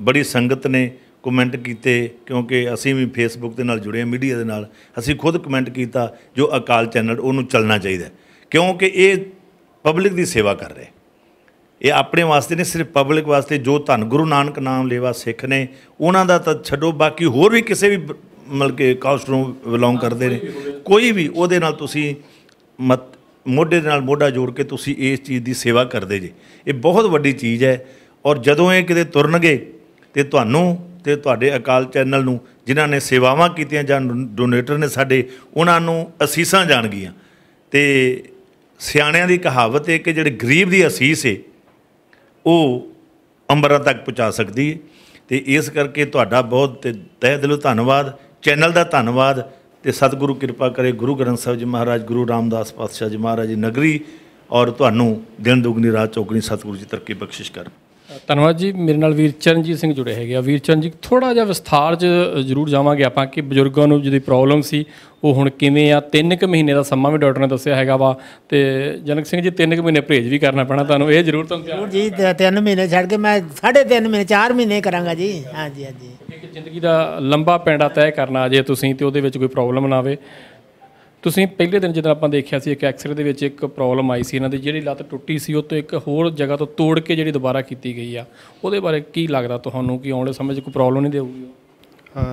ਬੜੀ ਸੰਗਤ ਨੇ ਕਮੈਂਟ ਕੀਤੇ, ਕਿਉਂਕਿ ਅਸੀਂ ਵੀ ਫੇਸਬੁੱਕ ਦੇ ਨਾਲ ਜੁੜੇ ਹਾਂ ਮੀਡੀਆ ਦੇ ਨਾਲ। ਅਸੀਂ ਖੁਦ ਕਮੈਂਟ ਕੀਤਾ, ਜੋ ਅਕਾਲ ਚੈਨਲ, ਉਹਨੂੰ ਚੱਲਣਾ ਚਾਹੀਦਾ ਕਿਉਂਕਿ ਇਹ ਪਬਲਿਕ ਦੀ ਸੇਵਾ ਕਰ ਰਿਹਾ ਇਹ ਆਪਣੇ ਵਾਸਤੇ ਨਹੀਂ, ਸਿਰਫ ਪਬਲਿਕ ਵਾਸਤੇ, ਜੋ ਧੰਨ ਗੁਰੂ ਨਾਨਕ ਨਾਮ ਲੇਵਾ ਸਿੱਖ ਨੇ, ਉਹਨਾਂ ਦਾ ਤਾਂ ਛੱਡੋ, ਬਾਕੀ ਹੋਰ ਵੀ ਕਿਸੇ ਵੀ ਮਤਲਬ ਕਿ ਕਾਸਟ ਨੂੰ ਬਿਲੋਂਗ ਕਰਦੇ ਨੇ। ਕੋਈ ਵੀ, ਉਹਦੇ ਨਾਲ ਤੁਸੀਂ ਮਤ, ਮੋਢੇ ਦੇ ਨਾਲ ਮੋਢਾ ਜੋੜ ਕੇ ਤੁਸੀਂ ਇਸ ਚੀਜ਼ ਦੀ ਸੇਵਾ ਕਰਦੇ ਜੇ। ਇਹ ਬਹੁਤ ਵੱਡੀ ਚੀਜ਼ ਹੈ। ਔਰ ਜਦੋਂ ਇਹ ਕਿਤੇ ਤੁਰਨਗੇ ਤੇ ਤੁਹਾਨੂੰ ਤੇ ਤੁਹਾਡੇ ਅਕਾਲ ਚੈਨਲ ਨੂੰ, ਜਿਨ੍ਹਾਂ ਨੇ ਸੇਵਾਵਾਂ ਕੀਤੀਆਂ ਜਾਂ ਡੋਨੇਟਰ ਨੇ ਸਾਡੇ, ਉਹਨਾਂ ਨੂੰ ਅਸੀਸਾਂ ਜਾਣਗੀਆਂ। ਤੇ ਸਿਆਣਿਆਂ ਦੀ ਕਹਾਵਤ ਹੈ ਕਿ ਜਿਹੜੇ ਗਰੀਬ ਦੀ ਅਸੀਸ ਹੈ ਉਹ ਅੰਬਰਾਂ ਤੱਕ ਪਹੁੰਚਾ ਸਕਦੀ ਹੈ ਤੇ ਇਸ ਕਰਕੇ ਤੁਹਾਡਾ ਬਹੁਤ ਤੇ ਤਹਿ ਦਿਲੋਂ ਧੰਨਵਾਦ, ਚੈਨਲ ਦਾ ਧੰਨਵਾਦ, ਤੇ ਸਤਿਗੁਰੂ ਕਿਰਪਾ ਕਰੇ ਗੁਰੂ ਗ੍ਰੰਥ ਸਾਹਿਬ ਜੀ ਮਹਾਰਾਜ, ਗੁਰੂ ਰਾਮਦਾਸ ਪਾਤਸ਼ਾਹ ਜੀ ਮਹਾਰਾਜ ਜੀ ਨਗਰੀ, ਔਰ ਤੁਹਾਨੂੰ ਦਿਨ ਦੁਗਣੀ ਰਾਤ ਚੌਗਣੀ ਸਤਿਗੁਰੂ ਜੀ ਤਰੱਕੀ ਬਖਸ਼ਿਸ਼ ਕਰ ਧੰਨਵਾਦ ਜੀ। ਮੇਰੇ ਨਾਲ ਵੀਰ ਚਰਨਜੀਤ ਸਿੰਘ ਜੁੜੇ ਹੈਗੇ ਆ। ਵੀਰ ਚਰਨ ਜੀ ਥੋੜਾ ਜਿਹਾ ਵਿਸਥਾਰ 'ਚ ਜ਼ਰੂਰ ਜਾਵਾਂਗੇ ਆਪਾਂ ਕਿ ਬਜ਼ੁਰਗਾਂ ਨੂੰ ਜਿਹਦੀ ਪ੍ਰੋਬਲਮ ਸੀ ਉਹ ਹੁਣ ਕਿਵੇਂ ਆ? ਤਿੰਨ ਕੁ ਮਹੀਨੇ ਦਾ ਸਮਾਂ ਵੀ ਡਾਕਟਰ ਨੇ ਦੱਸਿਆ ਹੈਗਾ ਵਾ ਤੇ ਜਨਕ ਸਿੰਘ ਜੀ ਤਿੰਨ ਕੁ ਮਹੀਨੇ ਪਰਹੇਜ਼ ਵੀ ਕਰਨਾ ਪੈਣਾ ਤੁਹਾਨੂੰ। ਇਹ ਜ਼ਰੂਰ ਤੁਹਾਨੂੰ ਧਿਆਨ ਜੀ ਤਿੰਨ ਮਹੀਨੇ ਛੱਡ ਕੇ ਮੈਂ ਸਾਢੇ ਤਿੰਨ ਮਹੀਨੇ ਚਾਰ ਮਹੀਨੇ ਕਰਾਂਗਾ ਜੀ। ਹਾਂਜੀ ਹਾਂਜੀ। ਕਿ ਜ਼ਿੰਦਗੀ ਦਾ ਲੰਬਾ ਪੈਂਡਾ ਤੈਅ ਕਰਨਾ ਜੇ ਤੁਸੀਂ ਤੇ ਉਹਦੇ ਵਿੱਚ ਕੋਈ ਪ੍ਰੋਬਲਮ ਨਾ ਆਵੇ। ਤੁਸੀਂ ਪਹਿਲੇ ਦਿਨ ਜਦੋਂ ਆਪਾਂ ਦੇਖਿਆ ਸੀ ਇੱਕ ਐਕਸਰੇ ਦੇ ਵਿੱਚ ਇੱਕ ਪ੍ਰੋਬਲਮ ਆਈ ਸੀ ਇਹਨਾਂ ਦੀ ਜਿਹੜੀ ਲੱਤ ਟੁੱਟੀ ਸੀ ਉਹ ਤੋਂ ਇੱਕ ਹੋਰ ਜਗ੍ਹਾ ਤੋਂ ਤੋੜ ਕੇ ਜਿਹੜੀ ਦੁਬਾਰਾ ਕੀਤੀ ਗਈ ਆ। ਉਹਦੇ ਬਾਰੇ ਕੀ ਲੱਗਦਾ ਤੁਹਾਨੂੰ ਕਿ ਆਉਣ ਵਾਲੇ ਸਮੇਂ 'ਚ ਕੋਈ ਪ੍ਰੋਬਲਮ ਨਹੀਂ ਦੇਊਗੀ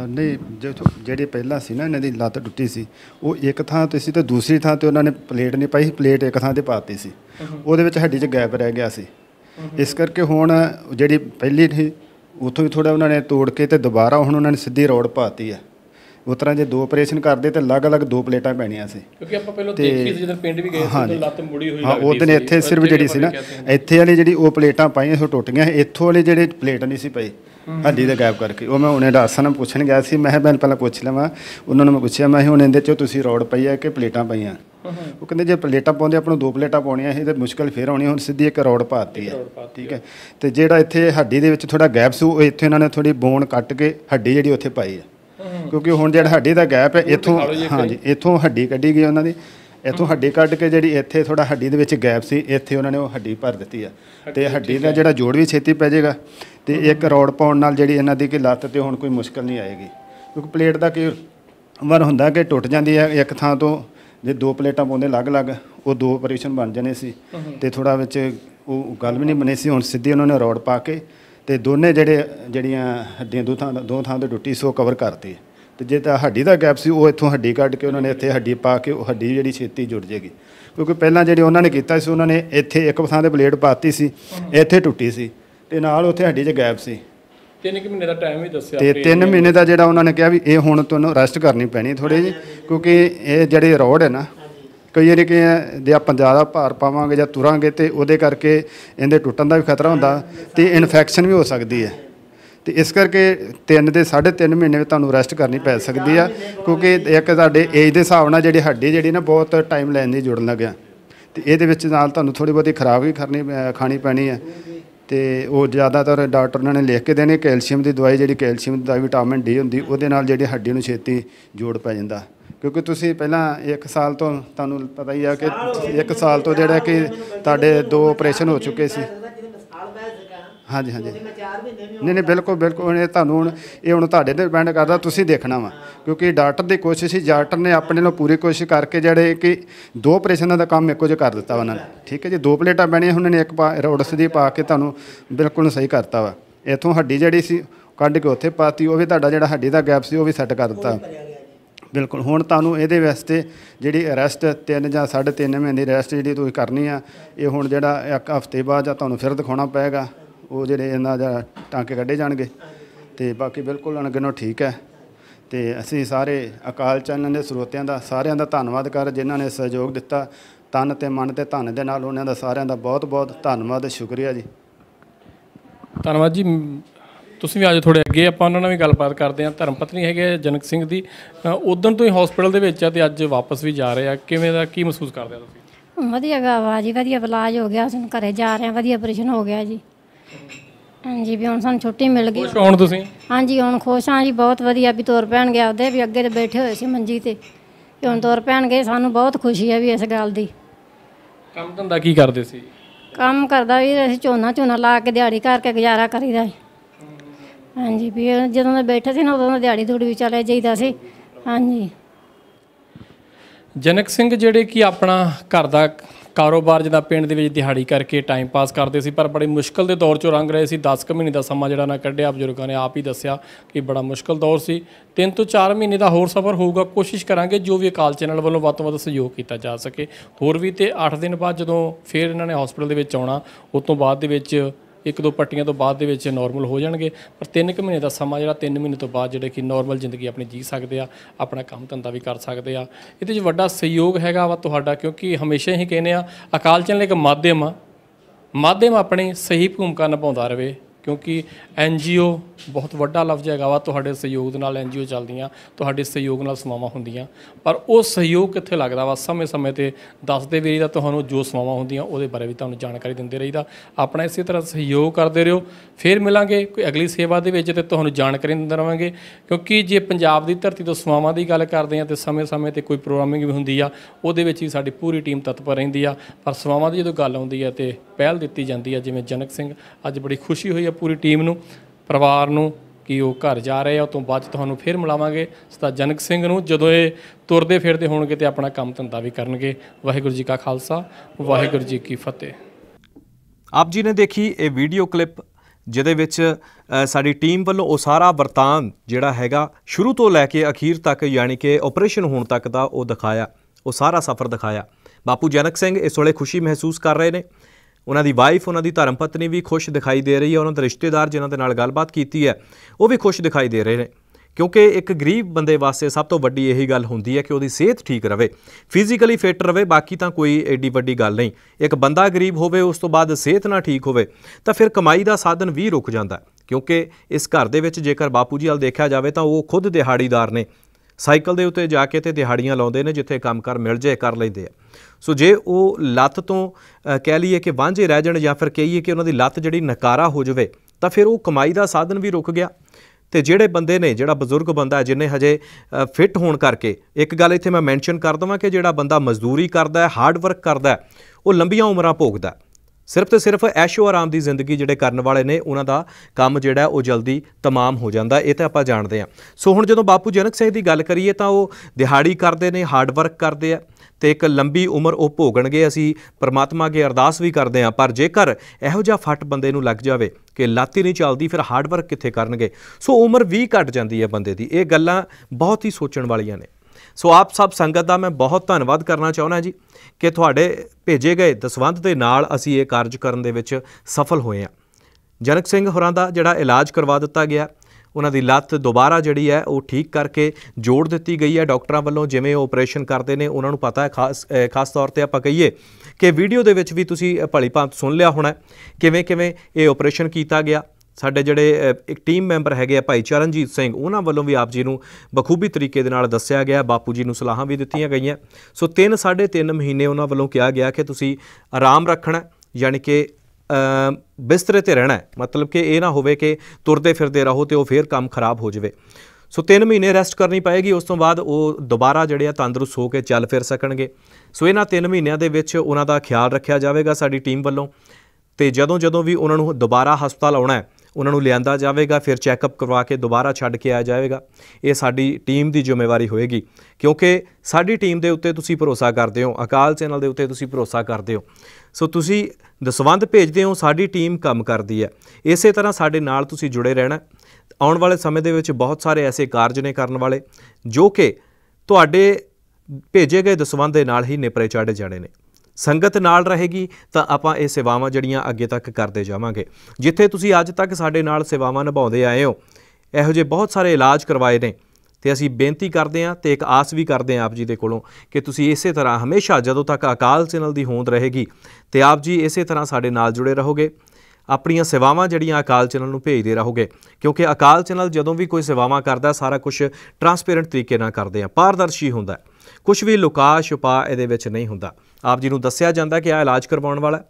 ਨਹੀਂ ਜਿਹੜੀ ਪਹਿਲਾਂ ਸੀ ਨਾ ਇਹਨਾਂ ਦੀ ਲੱਤ ਟੁੱਟੀ ਸੀ ਉਹ ਇੱਕ ਥਾਂ ਤੇ ਸੀ ਤੇ ਦੂਸਰੀ ਥਾਂ ਤੇ ਉਹਨਾਂ ਨੇ ਪਲੇਟ ਨਹੀਂ ਪਾਈ ਸੀ ਪਲੇਟ ਇੱਕ ਥਾਂ ਤੇ ਪਾਤੀ ਸੀ। ਉਹਦੇ ਵਿੱਚ ਹੱਡੀ 'ਚ ਗੈਪ ਰਹਿ ਗਿਆ ਸੀ। ਇਸ ਕਰਕੇ ਹੁਣ ਜਿਹੜੀ ਪਹਿਲੀ ਸੀ ਉੱਥੋਂ ਵੀ ਥੋੜਾ ਉਹਨਾਂ ਨੇ ਤੋੜ ਕੇ ਤੇ ਦੁਬਾਰਾ ਹੁਣ ਉਹਨਾਂ ਨੇ ਸਿੱਧੀ ਰੋਡ ਪਾਤੀ ਹੈ ਉਸ ਤਰ੍ਹਾਂ ਜੇ ਦੋ ਆਪਰੇਸ਼ਨ ਕਰਦੇ ਤੇ ਅਲੱਗ-ਅਲੱਗ ਦੋ ਪਲੇਟਾਂ ਪੈਣੀਆਂ ਸੀ। ਕਿਉਂਕਿ ਆਪਾਂ ਪਹਿਲਾਂ ਤੇ- ਦੇਖੀ ਸੀ ਜਦੋਂ ਪਿੰਡ ਵੀ ਗਏ ਸੀ। ਉਦੋਂ ਲੱਤ ਮੁੜੀ ਹੋਈ ਹਾਂ ਲੱਗਦੀ ਉਹ ਦਿਨ ਸੀ। ਇੱਥੇ ਸਿਰਫ ਜਿਹੜੀ ਸੀ ਨਾ ਇੱਥੇ ਵਾਲੀ ਜਿਹੜੀ ਉਹ ਪਲੇਟਾਂ ਪਾਈਆਂ ਸੀ ਉਹ ਟੁੱਟ ਗਈਆਂ ਸੀ। ਇੱਥੋਂ ਵਾਲੀ ਜਿਹੜੀ ਪਲੇਟ ਨਹੀਂ ਸੀ ਪਈ ਹੱਡੀ ਦੇ ਗੈਪ ਕਰਕੇ। ਉਹ ਮੈਂ ਉਹਨੇ ਡਾਕਟਰ ਨਾਲ ਪੁੱਛਣ ਗਿਆ ਸੀ ਮੈਂ ਮੈਂ ਪਹਿਲਾਂ ਪੁੱਛ ਲਵਾਂ। ਉਹਨਾਂ ਨੂੰ ਮੈਂ ਪੁੱਛਿਆ ਮੈਂ ਹੁਣ ਇਹਦੇ ਚੋਂ ਤੁਸੀਂ ਰੋਡ ਪਈ ਹੈ ਕਿ ਪਲੇਟਾਂ ਪਈਆਂ? ਉਹ ਕਹਿੰਦੇ ਜੇ ਪਲੇਟਾਂ ਪਾਉਂਦੇ ਆਪਾਂ ਨੂੰ ਦੋ ਪਲੇਟਾਂ ਪਾਉਣੀਆਂ ਸੀ ਤੇ ਮੁਸ਼ਕਲ ਫੇਰ ਆਉਣੀ ਹੁਣ ਸਿੱਧੀ ਇੱਕ ਰੋਡ ਪਾਤੀ ਹੈ ਠੀਕ ਹੈ। ਤੇ ਜਿਹੜਾ ਇੱਥੇ ਹੱਡੀ ਦੇ ਵਿੱਚ ਥੋੜਾ ਗੈਪ ਸੀ ਉਹ ਇੱਥੇ ਇਹਨਾਂ ਨੇ ਥੋੜੀ ਬੋਨ ਕੱਟ ਕੇ ਹੱਡੀ ਜਿਹੜੀ ਉੱਥੇ ਪਾਈ ਹੈ ਕਿਉਂਕਿ ਹੁਣ ਜਿਹੜਾ ਹੱਡੀ ਦਾ ਗੈਪ ਹੈ ਇੱਥੋਂ ਹਾਂਜੀ ਇੱਥੋਂ ਹੱਡੀ ਕੱਢੀ ਗਈ ਉਹਨਾਂ ਦੀ। ਇੱਥੋਂ ਹੱਡੀ ਕੱਢ ਕੇ ਜਿਹੜੀ ਇੱਥੇ ਥੋੜਾ ਹੱਡੀ ਦੇ ਵਿੱਚ ਗੈਪ ਸੀ ਇੱਥੇ ਉਹਨਾਂ ਨੇ ਉਹ ਹੱਡੀ ਭਰ ਦਿੱਤੀ ਆ। ਤੇ ਹੱਡੀ ਦਾ ਜਿਹੜਾ ਜੋੜ ਵੀ ਛੇਤੀ ਪੈ ਜਾਏਗਾ ਤੇ ਇੱਕ ਰੋਡ ਪਾਉਣ ਨਾਲ ਜਿਹੜੀ ਇਹਨਾਂ ਦੀ ਕਿ ਲੱਤ ਤੇ ਹੁਣ ਕੋਈ ਮੁਸ਼ਕਲ ਨਹੀਂ ਆਏਗੀ। ਕਿਉਂਕਿ ਪਲੇਟ ਦਾ ਕੀ ਵਾਰ ਹੁੰਦਾ ਕਿ ਟੁੱਟ ਜਾਂਦੀ ਹੈ ਇੱਕ ਥਾਂ ਤੋਂ ਜੇ ਦੋ ਪਲੇਟਾਂ ਪਾਉਂਦੇ ਅਲੱਗ-ਅਲੱਗ ਉਹ ਦੋ ਆਪਰੇਸ਼ਨ ਬਣ ਜਾਣੇ ਸੀ। ਤੇ ਥੋੜਾ ਵਿੱਚ ਉਹ ਗੱਲ ਵੀ ਨਹੀਂ ਬਣੀ ਸੀ ਹੁਣ ਸਿੱਧੀ ਉਹਨਾਂ ਨੇ ਰੋਡ ਪਾ ਕੇ ਤੇ ਦੋਨੇ ਜਿਹੜੇ ਜਿਹੜੀਆਂ ਹੱਡੀਆਂ ਦੋ ਥਾਂ ਦੋ ਥਾਂ ਤੇ ਟੁੱਟੀ ਸੀ ਕਵਰ ਕਰਤੀ। ਤੇ ਜੇ ਤਾਂ ਹੱਡੀ ਦਾ ਗੈਪ ਸੀ ਉਹ ਇੱਥੋਂ ਹੱਡੀ ਕੱਢ ਕੇ ਉਹਨਾਂ ਨੇ ਇੱਥੇ ਹੱਡੀ ਪਾ ਕੇ ਉਹ ਹੱਡੀ ਜਿਹੜੀ ਛੇਤੀ ਜੁੜ ਜੇਗੀ। ਕਿਉਂਕਿ ਪਹਿਲਾਂ ਜਿਹੜੀ ਉਹਨਾਂ ਨੇ ਕੀਤਾ ਸੀ ਉਹਨਾਂ ਨੇ ਇੱਥੇ ਇੱਕ ਥਾਂ ਤੇ ਬਲੇਡ ਪਾਤੀ ਸੀ ਇੱਥੇ ਟੁੱਟੀ ਸੀ ਤੇ ਨਾਲ ਉੱਥੇ ਹੱਡੀ 'ਚ ਗੈਪ ਸੀ। ਤਿੰਨ ਕੁ ਮਹੀਨੇ ਦਾ ਟਾਈਮ ਵੀ ਦੱਸਿਆ ਤੇ 3 ਮਹੀਨੇ ਦਾ ਜਿਹੜਾ ਉਹਨਾਂ ਨੇ ਕਿਹਾ ਵੀ ਇਹ ਹੁਣ ਤੁਹਾਨੂੰ ਰੈਸਟ ਕਰਨੀ ਪੈਣੀ ਥੋੜੀ ਜਿਹੀ ਕਿਉਂਕਿ ਇਹ ਜਿਹੜੀ ਰੋਡ ਹੈ ਨਾ ਕਈ ਵਾਰੀ ਕਿ ਜੇ ਆਪਾਂ ਜ਼ਿਆਦਾ ਭਾਰ ਪਾਵਾਂਗੇ ਜਾਂ ਤੁਰਾਂਗੇ ਤੇ ਉਹਦੇ ਕਰਕੇ ਇਹਦੇ ਟੁੱਟਣ ਦਾ ਵੀ ਖਤਰਾ ਹੁੰਦਾ ਤੇ ਇਨਫੈਕਸ਼ਨ ਵੀ ਹੋ ਸਕਦੀ ਹੈ। ਤੇ ਇਸ ਕਰਕੇ 3 ਦੇ 3.5 ਮਹੀਨੇ ਵਿੱਚ ਤੁਹਾਨੂੰ ਰੈਸਟ ਕਰਨੀ ਪੈ ਸਕਦੀ ਆ ਕਿਉਂਕਿ ਇੱਕ ਤੁਹਾਡੇ ਏਜ ਦੇ ਹਿਸਾਬ ਨਾਲ ਜਿਹੜੀ ਹੱਡੀ ਜਿਹੜੀ ਨਾ ਬਹੁਤ ਟਾਈਮ ਲੈਣ ਦੀ ਜੁੜਨ ਲੱਗਿਆ। ਤੇ ਇਹਦੇ ਵਿੱਚ ਨਾਲ ਤੁਹਾਨੂੰ ਥੋੜੀ ਬਹੁਤੀ ਖਰਾਬ ਵੀ ਕਰਨੀ ਅ, ਖਾਣੀ ਪੈਣੀ ਹੈ ਤੇ ਉਹ ਜ਼ਿਆਦਾਤਰ ਡਾਕਟਰ ਉਹਨਾਂ ਨੇ ਲਿਖ ਕੇ ਦੇਣੇ ਕੈਲਸ਼ੀਅਮ ਦੀ ਦਵਾਈ ਜਿਹੜੀ ਕੈਲਸ਼ੀਅਮ ਦਾ ਵਿਟਾਮਿਨ ਡੀ ਹੁੰਦੀ ਉਹਦੇ ਨਾਲ ਜਿਹੜੀ ਹੱਡੀ ਨੂੰ ਛੇਤੀ ਜੋੜ ਪੈ ਜਾਂਦਾ। ਕਿਉਂਕਿ ਤੁਸੀਂ ਪਹਿਲਾਂ 1 ਸਾਲ ਤੋਂ ਤੁਹਾਨੂੰ ਪਤਾ ਹੀ ਆ ਕਿ 1 ਸਾਲ ਤੋਂ ਜਿਹੜਾ ਕਿ ਤੁਹਾਡੇ ਦੋ ਆਪਰੇਸ਼ਨ ਹੋ ਚੁੱਕੇ ਸੀ। ਹਾਂਜੀ ਹਾਂਜੀ। ਨਹੀਂ ਨਹੀਂ ਬਿਲਕੁਲ ਬਿਲਕੁਲ। ਹੁਣ ਇਹ ਤੁਹਾਨੂੰ ਹੁਣ ਇਹ ਹੁਣ ਤੁਹਾਡੇ ਤੇ ਡਿਪੈਂਡ ਕਰਦਾ ਤੁਸੀਂ ਦੇਖਣਾ ਵਾ। ਕਿਉਂਕਿ ਡਾਕਟਰ ਦੀ ਕੋਸ਼ਿਸ਼ ਸੀ ਡਾਕਟਰ ਨੇ ਆਪਣੇ ਨੂੰ ਪੂਰੀ ਕੋਸ਼ਿਸ਼ ਕਰਕੇ ਜਿਹੜੇ ਕਿ ਦੋ ਆਪਰੇਸ਼ਨਾਂ ਦਾ ਕੰਮ ਇੱਕੋ ਜਿਹਾ ਕਰ ਦਿੱਤਾ ਉਹਨਾਂ ਨੇ। ਠੀਕ ਹੈ ਜੀ ਦੋ ਪਲੇਟਾਂ ਬਣੀਆਂ ਉਹਨਾਂ ਨੇ ਇੱਕ ਪਾ ਰੋਡਸ ਦੀ ਪਾ ਕੇ ਤੁਹਾਨੂੰ ਬਿਲਕੁਲ ਸਹੀ ਕਰਤਾ ਵਾ। ਇੱਥੋਂ ਹੱਡੀ ਜਿਹੜੀ ਸੀ ਕੱਢ ਕੇ ਉੱਥੇ ਪਾਤੀ ਉਹ ਵੀ ਤੁਹਾਡਾ ਜਿਹੜਾ ਹੱਡੀ ਦਾ ਗੈਪ ਸੀ ਉਹ ਵੀ ਸੈੱਟ ਕਰ ਦਿੱਤਾ ਬਿਲਕੁਲ ਹੁਣ ਤੁਹਾਨੂੰ ਇਹਦੇ ਵਾਸਤੇ ਜਿਹੜੀ ਰੈਸਟ 3 ਜਾਂ 3.5 ਮਹੀਨੇ ਦੀ ਰੈਸਟ ਜਿਹੜੀ ਤੁਸੀਂ ਕਰਨੀ ਆ ਇਹ ਹੁਣ ਜਿਹੜਾ ਇੱਕ ਹਫ਼ਤੇ ਬਾਅਦ ਜਾਂ ਤੁਹਾਨੂੰ ਫਿਰ ਦਿਖਾਉਣਾ ਪਏਗਾ। ਉਹ ਜਿਹੜੇ ਇਹਨਾਂ ਦਾ ਟਾਂਕੇ ਕੱਢੇ ਜਾਣਗੇ। ਤੇ ਬਾਕੀ ਬਿਲਕੁਲ ਅਣਗਨੋ ਠੀਕ ਹੈ। ਤੇ ਅਸੀਂ ਸਾਰੇ ਅਕਾਲ ਚੈਨਲ ਦੇ ਸਰੋਤਿਆਂ ਦਾ ਸਾਰਿਆਂ ਦਾ ਧੰਨਵਾਦ ਕਰ ਜਿਨ੍ਹਾਂ ਨੇ ਸਹਿਯੋਗ ਦਿੱਤਾ। ਤਨ ਤੇ ਮਨ ਤੇ ਧਨ ਦੇ ਨਾਲ ਉਹਨਾਂ ਦਾ ਸਾਰਿਆਂ ਦਾ ਬਹੁਤ ਬਹੁਤ ਧੰਨਵਾਦ ਸ਼ੁਕਰੀਆ ਜੀ। ਧੰਨਵਾਦ ਜੀ। ਤੁਸੀਂ ਵੀ ਅੱਜ ਥੋੜੇ ਅੱਗੇ ਆਪਾਂ ਉਹਨਾਂ ਨਾਲ ਵੀ ਗੱਲਬਾਤ ਕਰਦੇ ਹਾਂ। ਧਰਮ ਪਤਨੀ ਹੈਗੇ ਆ ਜਨਕ ਸਿੰਘ ਦੀ। ਉਦੋਂ ਤੋਂ ਹੀ ਹਸਪੀਟਲ ਦੇ ਵਿੱਚ ਆ ਤੇ ਅੱਜ ਵਾਪਸ ਵੀ ਜਾ ਰਹੇ ਆ। ਕਿਵੇਂ ਦਾ ਕੀ ਮਹਿਸੂਸ ਕਰਦੇ ਆ ਤੁਸੀਂ? ਵਧੀਆ ਗਾ ਵਾ ਜੀ ਵਧੀਆ ਇਲਾਜ ਹੋ ਗਿਆ। ਅਸੀਂ ਘਰੇ ਜਾ ਰਹੇ ਹਾਂ ਵਧੀਆ ਆਪਰੇਸ਼ਨ ਹੋ ਗਿਆ ਜੀ। ਹਾਂਜੀ ਵੀ ਹੁਣ ਸਾਨੂੰ ਛੁੱਟੀ ਮਿਲ ਗਈ। ਖੁਸ਼ ਹੋਣ ਤੁਸੀਂ? ਹਾਂਜੀ ਹੁਣ ਖੁਸ਼ ਹਾਂ ਜੀ ਬਹੁਤ ਵਧੀਆ ਵੀ ਤੁਰ ਪੈਣਗੇ ਆਪਦੇ ਵੀ ਅੱਗੇ ਤੇ ਬੈਠੇ ਹੋਏ ਸੀ ਮੰਜੀ ਤੇ। ਵੀ ਹੁਣ ਤੁਰ ਪੈਣਗੇ ਸਾਨੂੰ ਬਹੁਤ ਖੁਸ਼ੀ ਹੈ ਵੀ ਇਸ ਗੱਲ ਦੀ। ਕੰਮ ਧੰਦਾ ਕੀ ਕਰਦੇ ਸੀ? ਕੰਮ ਕਰਦਾ ਵੀ ਅਸੀਂ ਝੋਨਾ ਝੋਨਾ ਲਾ ਕੇ ਦਿਹਾੜੀ ਕਰਕੇ ਗੁਜ਼ਾਰਾ ਕਰੀਦਾ ਸੀ। ਹਾਂਜੀ ਵੀ ਇਹ ਜਦੋਂ ਦੇ ਬੈਠੇ ਸੀ ਨਾ ਉਦੋਂ ਦਾ ਦਿਹਾੜੀ ਦੂੜੀ ਵੀ ਚਲੇ ਜਾਈਦਾ ਸੀ। ਹਾਂਜੀ। ਜਨਕ ਸਿੰਘ ਜਿਹੜੇ ਕਿ ਆਪਣਾ ਘਰ ਦਾ ਕਾਰੋਬਾਰ ਜਿਹਦਾ ਪਿੰਡ ਦੇ ਵਿੱਚ ਦਿਹਾੜੀ ਕਰਕੇ ਟਾਈਮ ਪਾਸ ਕਰਦੇ ਸੀ, ਪਰ ਬੜੀ ਮੁਸ਼ਕਲ ਦੇ ਦੌਰ ਚੋਂ ਰੰਗ ਰਹੇ ਸੀ। 10 ਕੁ ਮਹੀਨੇ ਦਾ ਸਮਾਂ ਜਿਹੜਾ ਨਾ ਕੱਢਿਆ ਬਜ਼ੁਰਗਾਂ ਨੇ, ਆਪ ਹੀ ਦੱਸਿਆ ਕਿ ਬੜਾ ਮੁਸ਼ਕਲ ਦੌਰ ਸੀ। 3 ਤੋਂ 4 ਮਹੀਨੇ ਦਾ ਹੋਰ ਸਫ਼ਰ ਹੋਊਗਾ, ਕੋਸ਼ਿਸ਼ ਕਰਾਂਗੇ ਜੋ ਵੀ ਅਕਾਲ ਚੈਨਲ ਵੱਲੋਂ ਵੱਧ ਤੋਂ ਵੱਧ ਸਹਿਯੋਗ ਕੀਤਾ ਜਾ ਸਕੇ। ਹੋਰ ਵੀ ਤੇ 8 ਦਿਨ ਬਾਅਦ ਜਦੋਂ ਫਿਰ ਇਹਨਾਂ ਨੇ ਹਸਪੀਟਲ ਦੇ ਵਿੱਚ ਆਉਣਾ, ਉਸ ਤੋਂ ਬਾਅਦ ਦੇ ਵਿੱਚ ਇੱਕ ਦੋ ਪੱਟੀਆਂ ਤੋਂ ਬਾਅਦ ਦੇ ਵਿੱਚ ਨਾਰਮਲ ਹੋ ਜਾਣਗੇ। ਪਰ 3 ਕੁ ਮਹੀਨੇ ਦਾ ਸਮਾਂ ਜਿਹੜਾ 3 ਮਹੀਨੇ ਤੋਂ ਬਾਅਦ ਜਿਹੜੇ ਕਿ ਨਾਰਮਲ ਜ਼ਿੰਦਗੀ ਆਪਣੀ ਜੀ ਸਕਦੇ ਆ, ਆਪਣਾ ਕੰਮ ਧੰਦਾ ਵੀ ਕਰ ਸਕਦੇ ਆ। ਇਹਦੇ 'ਚ ਵੱਡਾ ਸਹਿਯੋਗ ਹੈਗਾ ਵਾ ਤੁਹਾਡਾ, ਕਿਉਂਕਿ ਹਮੇਸ਼ਾ ਹੀ ਕਹਿੰਦੇ ਆ, ਅਕਾਲ ਚੈਨਲ ਇੱਕ ਮਾਧਿਅਮ ਆ। ਮਾਧਿਅਮ ਆਪਣੀ ਸਹੀ ਭੂਮਿਕਾ ਨਿਭਾਉਂਦਾ ਰਵੇ। ਕਿਉਂਕਿ ਐਨਜੀਓ ਬਹੁਤ ਵੱਡਾ ਲਫ਼ਜ਼ ਹੈਗਾ ਵਾ, ਤੁਹਾਡੇ ਸਹਿਯੋਗ ਦੇ ਨਾਲ ਐਨਜੀਓ ਚੱਲਦੀਆਂ, ਤੁਹਾਡੇ ਸਹਿਯੋਗ ਨਾਲ ਸੇਵਾਵਾਂ ਹੁੰਦੀਆਂ। ਪਰ ਉਹ ਸਹਿਯੋਗ ਕਿੱਥੇ ਲੱਗਦਾ ਵਾ? ਸਮੇਂ-ਸਮੇਂ ਤੇ ਦੱਸਦੇ ਵੀ ਰਹੀਦਾ ਤੁਹਾਨੂੰ ਜੋ ਸੇਵਾਵਾਂ ਹੁੰਦੀਆਂ, ਉਹਦੇ ਬਾਰੇ ਵੀ ਤੁਹਾਨੂੰ ਜਾਣਕਾਰੀ ਦਿੰਦੇ ਰਹੀਦਾ। ਆਪਣਾ ਇਸੇ ਤਰ੍ਹਾਂ ਸਹਿਯੋਗ ਕਰਦੇ ਰਹੋ, ਫਿਰ ਮਿਲਾਂਗੇ ਕੋਈ ਅਗਲੀ ਸੇਵਾ ਦੇ ਵਿੱਚ ਤੇ ਤੁਹਾਨੂੰ ਜਾਣਕਾਰੀ ਦਿੰਦੇ ਰਵਾਂਗੇ। ਕਿਉਂਕਿ ਜੇ ਪੰਜਾਬ ਦੀ ਧਰਤੀ ਤੋਂ ਸੇਵਾਵਾਂ ਦੀ ਗੱਲ ਕਰਦੇ ਆ ਤੇ ਸਮੇਂ-ਸਮੇਂ ਤੇ ਕੋਈ ਪ੍ਰੋਗਰਾਮਿੰਗ ਵੀ ਹੁੰਦੀ ਆ, ਉਹਦੇ ਵਿੱਚ ਹੀ ਸਾਡੀ ਪੂਰੀ ਟੀਮ ਤਤਪਰ ਰਹਿੰਦੀ ਆ। ਪਰ ਸੇਵਾਵਾਂ ਦੀ ਜਦੋਂ ਗੱਲ ਆਉਂਦੀ ਆ ਤੇ ਪਹਿਲ ਦਿੱਤੀ ਜਾਂਦੀ ਆ, ਜਿਵੇਂ ਜਨਕ ਸਿੰਘ ਅੱਜ ਬੜੀ ਖੁਸ਼ੀ ਹੋਈ ਆ ਪੂਰੀ ਟੀਮ ਨੂੰ, ਪਰਿਵਾਰ ਨੂੰ ਕਿ ਉਹ ਘਰ ਜਾ ਰਹੇ ਆ, ਉਹ ਤੋਂ ਬਾਅਦ ਤੁਹਾਨੂੰ ਫਿਰ ਮਿਲਾਵਾਂਗੇ। ਸਤਾ ਜਨਕ ਸਿੰਘ ਨੂੰ ਜਦੋਂ ਇਹ ਤੁਰਦੇ ਫਿਰਦੇ ਹੋਣਗੇ ਤੇ ਆਪਣਾ ਕੰਮ ਧੰਦਾ ਵੀ ਕਰਨਗੇ। ਵਾਹਿਗੁਰੂ ਜੀ ਕਾ ਖਾਲਸਾ, ਵਾਹਿਗੁਰੂ ਜੀ ਕੀ ਫਤਿਹ। ਆਪ ਜੀ ਨੇ ਦੇਖੀ ਇਹ ਵੀਡੀਓ ਕਲਿੱਪ, ਜਿਹਦੇ ਵਿੱਚ ਸਾਡੀ ਟੀਮ ਵੱਲੋਂ ਉਹ ਸਾਰਾ ਵਰਤਾਨ ਜਿਹੜਾ ਹੈਗਾ, ਸ਼ੁਰੂ ਤੋਂ ਲੈ ਕੇ ਅਖੀਰ ਤੱਕ ਯਾਨੀ ਕਿ ਆਪਰੇਸ਼ਨ ਹੋਣ ਤੱਕ ਦਾ ਉਹ ਦਿਖਾਇਆ, ਉਹ ਸਾਰਾ ਸਫ਼ਰ ਦਿਖਾਇਆ। ਬਾਪੂ ਜਨਕ ਸਿੰਘ ਇਸ ਵੇਲੇ ਖੁਸ਼ੀ ਮਹਿਸੂਸ ਕਰ ਰਹੇ ਨੇ। ਉਹਨਾਂ ਦੀ ਵਾਈਫ ਉਹਨਾਂ ਦੀ ਧਰਮ ਪਤਨੀ ਵੀ ਖੁਸ਼ ਦਿਖਾਈ ਦੇ ਰਹੀ ਹੈ ਉਹਨਾਂ ਦੇ ਰਿਸ਼ਤੇਦਾਰ ਜਿਨ੍ਹਾਂ ਦੇ ਨਾਲ ਗੱਲਬਾਤ ਕੀਤੀ ਹੈ, ਉਹ ਵੀ ਖੁਸ਼ ਦਿਖਾਈ ਦੇ ਰਹੇ ਨੇ। ਕਿਉਂਕਿ ਇੱਕ ਗਰੀਬ ਬੰਦੇ ਵਾਸਤੇ ਸਭ ਤੋਂ ਵੱਡੀ ਇਹੀ ਗੱਲ ਹੁੰਦੀ ਹੈ ਕਿ ਉਹਦੀ ਸਿਹਤ ਠੀਕ ਰਵੇ ਫਿਜ਼ੀਕਲੀ ਫਿੱਟ ਰਵੇ, ਬਾਕੀ ਤਾਂ ਕੋਈ ਐਡੀ ਵੱਡੀ ਗੱਲ ਨਹੀਂ। ਇੱਕ ਬੰਦਾ ਗਰੀਬ ਹੋਵੇ, ਉਸ ਤੋਂ ਬਾਅਦ ਸਿਹਤ ਨਾ ਠੀਕ ਹੋਵੇ, ਤਾਂ ਫਿਰ ਕਮਾਈ ਦਾ ਸਾਧਨ ਵੀ ਰੁਕ ਜਾਂਦਾ ਕਿਉਂਕਿ ਇਸ ਘਰ ਦੇ ਵਿੱਚ ਜੇਕਰ ਬਾਪੂ ਜੀ ਵੱਲ ਦੇਖਿਆ ਜਾਵੇ ਤਾਂ ਉਹ ਖੁਦ ਦਿਹਾੜੀਦਾਰ ਨੇ ਸਾਈਕਲ ਦੇ ਉੱਤੇ ਜਾ ਕੇ ਤੇ ਦਿਹਾੜੀਆਂ ਲਾਉਂਦੇ ਨੇ, ਜਿੱਥੇ ਕੰਮਕਾਰ ਮਿਲ ਜਾਏ, ਕਰ ਲੈਂਦੇ ਆ। ਸੋ ਜੇ ਉਹ ਲੱਤ ਤੋਂ ਕਹਿ ਲਈਏ ਕਿ ਵਾਂਝੇ ਰਹਿ ਜਾਣ ਜਾਂ ਫਿਰ ਕਹੀਏ ਕਿ ਉਹਨਾਂ ਦੀ ਲੱਤ ਜਿਹੜੀ ਨਕਾਰਾ ਹੋ ਜਾਵੇ, ਤਾਂ ਫਿਰ ਉਹ ਕਮਾਈ ਦਾ ਸਾਧਨ ਵੀ ਰੁਕ ਗਿਆ। ਤੇ ਜਿਹੜੇ ਬੰਦੇ ਨੇ, ਜਿਹੜਾ ਬਜ਼ੁਰਗ ਬੰਦਾ ਹੈ, ਜਿਨੇ ਹਜੇ ਫਿੱਟ ਹੋਣ ਕਰਕੇ, ਇੱਕ ਗੱਲ ਇੱਥੇ ਮੈਂ ਮੈਂਸ਼ਨ ਕਰ ਦਵਾਂ ਕਿ ਜਿਹੜਾ ਬੰਦਾ ਮਜ਼ਦੂਰੀ ਕਰਦਾ ਹੈ ਹਾਰਡ ਵਰਕ ਕਰਦਾ ਉਹ ਲੰਬੀਆਂ ਉਮਰਾਂ ਭੋਗਦਾ ਸਿਰਫ ਤੇ ਸਿਰਫ ਐਸ਼ੋ ਆਰਾਮ ਦੀ ਜ਼ਿੰਦਗੀ ਜਿਹੜੇ ਕਰਨ ਵਾਲੇ ਨੇ, ਉਹਨਾਂ ਦਾ ਕੰਮ ਜਿਹੜਾ, ਉਹ ਜਲਦੀ ਤਮਾਮ ਹੋ ਜਾਂਦਾ, ਇਹ ਤਾਂ ਆਪਾਂ ਜਾਣਦੇ ਹਾਂ। ਸੋ ਹੁਣ ਜਦੋਂ ਬਾਪੂ ਜਨਕ ਸਿੰਘ ਦੀ ਗੱਲ ਕਰੀਏ, ਤਾਂ ਉਹ ਦਿਹਾੜੀ ਕਰਦੇ ਨੇ ਹਾਰਡ ਵਰਕ ਕਰਦੇ ਆ, ਤੇ ਇੱਕ ਲੰਬੀ ਉਮਰ ਉਹ ਭੋਗਣਗੇ, ਅਸੀਂ ਪਰਮਾਤਮਾ ਅੱਗੇ ਅਰਦਾਸ ਵੀ ਕਰਦੇ ਹਾਂ, ਪਰ ਜੇਕਰ ਇਹੋ ਜਿਹਾ ਫੱਟ ਬੰਦੇ ਨੂੰ ਲੱਗ ਜਾਵੇ ਕਿ ਲੱਤ ਹੀ ਨਹੀਂ ਚੱਲਦੀ, ਫਿਰ ਹਾਰਡ ਵਰਕ ਕਿੱਥੇ ਕਰਨਗੇ? ਸੋ ਉਮਰ ਵੀ ਘਟ ਜਾਂਦੀ ਹੈ ਬੰਦੇ ਦੀ। ਇਹ ਗੱਲਾਂ ਬਹੁਤ ਹੀ ਸੋਚਣ ਵਾਲੀਆਂ ਨੇ। ਸੋ ਆਪ ਸਭ ਸੰਗਤ ਦਾ ਮੈਂ ਬਹੁਤ ਧੰਨਵਾਦ ਕਰਨਾ ਚਾਹੁੰਦਾ ਜੀ ਕਿ ਤੁਹਾਡੇ ਭੇਜੇ ਗਏ ਦਸਵੰਧ ਦੇ ਨਾਲ ਅਸੀਂ ਇਹ ਕਾਰਜ ਕਰਨ ਦੇ ਵਿੱਚ ਸਫਲ ਹੋਏ ਹਾਂ। ਜਨਕ ਸਿੰਘ ਹੋਰਾਂ ਦਾ ਜਿਹੜਾ ਇਲਾਜ ਕਰਵਾ ਦਿੱਤਾ ਗਿਆ, ਉਹਨਾਂ ਦੀ ਲੱਤ ਦੁਬਾਰਾ ਜਿਹੜੀ ਹੈ ਉਹ ਠੀਕ ਕਰਕੇ ਜੋੜ ਦਿੱਤੀ ਗਈ ਹੈ ਡਾਕਟਰਾਂ ਵੱਲੋਂ, ਜਿਵੇਂ ਉਹ ਆਪਰੇਸ਼ਨ ਕਰਦੇ ਨੇ, ਉਹਨਾਂ ਨੂੰ ਪਤਾ ਹੈ ਖਾਸ ਖਾਸ ਤੌਰ ਤੇ ਆਪਾਂ ਕਹੀਏ ਕਿ ਵੀਡੀਓ ਦੇ ਵਿੱਚ ਵੀ ਤੁਸੀਂ ਭਲੀ ਭਾਂਤ ਸੁਣ ਲਿਆ ਹੋਣਾ ਕਿਵੇਂ ਕਿਵੇਂ ਇਹ ਆਪਰੇਸ਼ਨ ਕੀਤਾ ਗਿਆ। ਸਾਡੇ ਜਿਹੜੇ ਇੱਕ ਟੀਮ ਮੈਂਬਰ ਹੈਗੇ ਆ ਭਾਈ ਚਰਨਜੀਤ ਸਿੰਘ, ਉਹਨਾਂ ਵੱਲੋਂ ਵੀ ਆਪ ਜੀ ਨੂੰ ਬਖੂਬੀ ਤਰੀਕੇ ਦੇ ਨਾਲ ਦੱਸਿਆ ਗਿਆ, ਬਾਪੂ ਜੀ ਨੂੰ ਸਲਾਹਾਂ ਵੀ ਦਿੱਤੀਆਂ ਗਈਆਂ। ਸੋ 3 3.5 ਮਹੀਨੇ ਉਹਨਾਂ ਵੱਲੋਂ ਕਿਹਾ ਗਿਆ ਕਿ ਤੁਸੀਂ ਆਰਾਮ ਰੱਖਣਾ, ਯਾਨੀ ਕਿ ਬਿਸਤਰੇ ਤੇ ਰਹਿਣਾ ਮਤਲਬ ਕਿ ਇਹ ਨਾ ਹੋਵੇ ਕਿ ਤੁਰਦੇ ਫਿਰਦੇ ਰਹੋ ਤੇ ਉਹ ਫੇਰ ਕੰਮ ਖਰਾਬ ਹੋ ਜਾਵੇ। ਸੋ 3 ਮਹੀਨੇ ਰੈਸਟ ਕਰਨੀ ਪਏਗੀ, ਉਸ ਤੋਂ ਬਾਅਦ ਉਹ ਦੁਬਾਰਾ ਜਿਹੜੇ ਆ ਤੰਦਰੁਸਤ ਹੋ ਕੇ ਚੱਲ ਫਿਰ ਸਕਣਗੇ। ਸੋ ਇਹਨਾਂ 3 ਮਹੀਨਿਆਂ ਦੇ ਵਿੱਚ ਉਹਨਾਂ ਦਾ ਖਿਆਲ ਰੱਖਿਆ ਜਾਵੇਗਾ ਸਾਡੀ ਟੀਮ ਵੱਲੋਂ। ਤੇ ਜਦੋਂ ਜਦੋਂ ਵੀ ਉਹਨਾਂ ਨੂੰ ਦੁਬਾਰਾ ਹਸਪਤਾਲ ਆਉਣਾ ਹੈ ਉਹਨਾਂ ਨੂੰ ਲਿਆਂਦਾ ਜਾਵੇਗਾ, ਫਿਰ ਚੈੱਕਅਪ ਕਰਵਾ ਕੇ ਦੁਬਾਰਾ ਛੱਡ ਕੇ ਆਇਆ ਜਾਵੇਗਾ। ਇਹ ਸਾਡੀ ਟੀਮ ਦੀ ਜ਼ਿੰਮੇਵਾਰੀ ਹੋਏਗੀ। ਕਿਉਂਕਿ ਸਾਡੀ ਟੀਮ ਦੇ ਉੱਤੇ ਤੁਸੀਂ ਭਰੋਸਾ ਕਰਦੇ ਹੋ, ਅਕਾਲ ਚੈਨਲ ਦੇ ਉੱਤੇ ਤੁਸੀਂ ਭਰੋਸਾ ਕਰਦੇ ਹੋ। ਸੋ ਤੁਸੀਂ ਦਸਵੰਧ ਭੇਜਦੇ ਹੋ, ਸਾਡੀ ਟੀਮ ਕੰਮ ਕਰਦੀ ਹੈ। ਇਸੇ ਤਰ੍ਹਾਂ ਸਾਡੇ ਨਾਲ ਤੁਸੀਂ ਜੁੜੇ ਰਹਿਣਾ। ਆਉਣ ਵਾਲੇ ਸਮੇਂ ਦੇ ਵਿੱਚ ਬਹੁਤ ਸਾਰੇ ਐਸੇ ਕਾਰਜ ਨੇ ਕਰਨ ਵਾਲੇ, ਜੋ ਕਿ ਤੁਹਾਡੇ ਭੇਜੇ ਗਏ ਦਸਵੰਧ ਦੇ ਨਾਲ ਹੀ ਨਿਪਰੇ ਚਾੜੇ ਜਾਣੇ ਨੇ। ਸੰਗਤ ਨਾਲ ਰਹੇਗੀ, ਤਾਂ ਆਪਾਂ ਇਹ ਸੇਵਾਵਾਂ ਜਿਹੜੀਆਂ ਅੱਗੇ ਤੱਕ ਕਰਦੇ ਜਾਵਾਂਗੇ। ਜਿੱਥੇ ਤੁਸੀਂ ਅੱਜ ਤੱਕ ਸਾਡੇ ਨਾਲ ਸੇਵਾਵਾਂ ਨਿਭਾਉਂਦੇ ਆਏ ਹੋ, ਇਹੋ ਜਿਹੇ ਬਹੁਤ ਸਾਰੇ ਇਲਾਜ ਕਰਵਾਏ ਨੇ। ਤੇ ਅਸੀਂ ਬੇਨਤੀ ਕਰਦੇ ਹਾਂ ਤੇ ਇੱਕ ਆਸ ਵੀ ਕਰਦੇ ਹਾਂ ਆਪ ਜੀ ਦੇ ਕੋਲੋਂ ਕਿ ਤੁਸੀਂ ਇਸੇ ਤਰ੍ਹਾਂ ਹਮੇਸ਼ਾ ਜਦੋਂ ਤੱਕ ਅਕਾਲ ਚੈਨਲ ਦੀ ਹੋਂਦ ਰਹੇਗੀ, ਤੇ ਆਪ ਜੀ ਇਸੇ ਤਰ੍ਹਾਂ ਸਾਡੇ ਨਾਲ ਜੁੜੇ ਰਹੋਗੇ। ਆਪਣੀਆਂ ਸੇਵਾਵਾਂ ਜਿਹੜੀਆਂ ਅਕਾਲ ਚੈਨਲ ਨੂੰ ਭੇਜਦੇ ਰਹੋਗੇ, ਕਿਉਂਕਿ ਅਕਾਲ ਚੈਨਲ ਜਦੋਂ ਵੀ ਕੋਈ ਸੇਵਾਵਾਂ ਕਰਦਾ, ਸਾਰਾ ਕੁਝ ਟਰਾਂਸਪੇਰੈਂਟ ਤਰੀਕੇ ਨਾਲ ਕਰਦੇ ਆ ਪਾਰਦਰਸ਼ੀ ਹੁੰਦਾ ਕੁਝ ਵੀ ਲੁਕਾ ਛੁਪਾ ਇਹਦੇ ਵਿੱਚ ਨਹੀਂ ਹੁੰਦਾ। ਆਪ ਜੀ ਨੂੰ ਦੱਸਿਆ ਜਾਂਦਾ ਕਿ ਆ ਇਲਾਜ ਕਰਵਾਉਣ ਵਾਲਾ ਹੈ।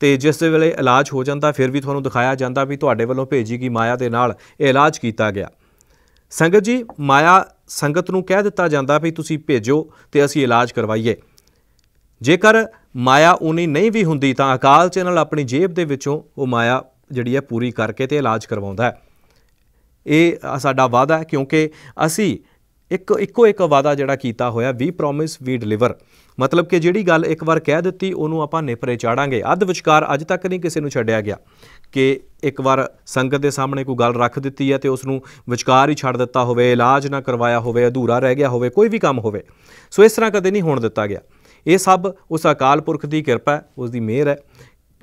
ਤੇ ਜਿਸ ਦੇ ਵੇਲੇ ਇਲਾਜ ਹੋ ਜਾਂਦਾ, ਫਿਰ ਵੀ ਤੁਹਾਨੂੰ ਦਿਖਾਇਆ ਜਾਂਦਾ ਵੀ ਤੁਹਾਡੇ ਵੱਲੋਂ ਭੇਜੀ ਗਈ ਮਾਇਆ ਦੇ ਨਾਲ ਇਹ ਇਲਾਜ ਕੀਤਾ ਗਿਆ। ਸੰਗਤ ਜੀ, ਮਾਇਆ ਸੰਗਤ ਨੂੰ ਕਹਿ ਦਿੱਤਾ ਜਾਂਦਾ ਵੀ ਤੁਸੀਂ ਭੇਜੋ ਤੇ ਅਸੀਂ ਇਲਾਜ ਕਰਵਾਈਏ। ਜੇਕਰ ਮਾਇਆ ਉਨੀ ਨਹੀਂ ਵੀ ਹੁੰਦੀ ਤਾਂ ਅਕਾਲ ਚੈਨਲ ਆਪਣੀ ਜੇਬ ਦੇ ਵਿੱਚੋਂ ਉਹ ਮਾਇਆ ਜਿਹੜੀ ਹੈ ਪੂਰੀ ਕਰਕੇ ਤੇ ਇਲਾਜ ਕਰਵਾਉਂਦਾ ਹੈ। ਇਹ ਸਾਡਾ ਵਾਅਦਾ ਹੈ ਕਿਉਂਕਿ ਅਸੀਂ ਇੱਕ ਇੱਕੋ ਇੱਕ ਵਾਅਦਾ ਜਿਹੜਾ ਕੀਤਾ ਹੋਇਆ ਵੀ ਪ੍ਰੋਮਿਸ ਵੀ ਡਿਲੀਵਰ ਮਤਲਬ ਕਿ ਜਿਹੜੀ ਗੱਲ ਇੱਕ ਵਾਰ ਕਹਿ ਦਿੱਤੀ, ਉਹਨੂੰ ਆਪਾਂ ਨੇਪਰੇ ਚਾੜਾਂਗੇ। ਅੱਧ ਵਿਚਕਾਰ ਅੱਜ ਤੱਕ ਨਹੀਂ ਕਿਸੇ ਨੂੰ ਛੱਡਿਆ ਗਿਆ ਕਿ ਇੱਕ ਵਾਰ ਸੰਗਤ ਦੇ ਸਾਹਮਣੇ ਕੋਈ ਗੱਲ ਰੱਖ ਦਿੱਤੀ ਹੈ ਤੇ ਉਸ ਨੂੰ ਵਿਚਕਾਰ ਹੀ ਛੱਡ ਦਿੱਤਾ ਹੋਵੇ, ਇਲਾਜ ਨਾ ਕਰਵਾਇਆ ਹੋਵੇ, ਅਧੂਰਾ ਰਹਿ ਗਿਆ ਹੋਵੇ, ਕੋਈ ਵੀ ਕੰਮ ਹੋਵੇ। ਸੋ ਇਸ ਤਰ੍ਹਾਂ ਕਦੇ ਨਹੀਂ ਹੋਣ ਦਿੱਤਾ ਗਿਆ। ਇਹ ਸਭ ਉਸ ਅਕਾਲ ਪੁਰਖ ਦੀ ਕਿਰਪਾ ਹੈ, ਉਸ ਦੀ ਮਿਹਰ ਹੈ।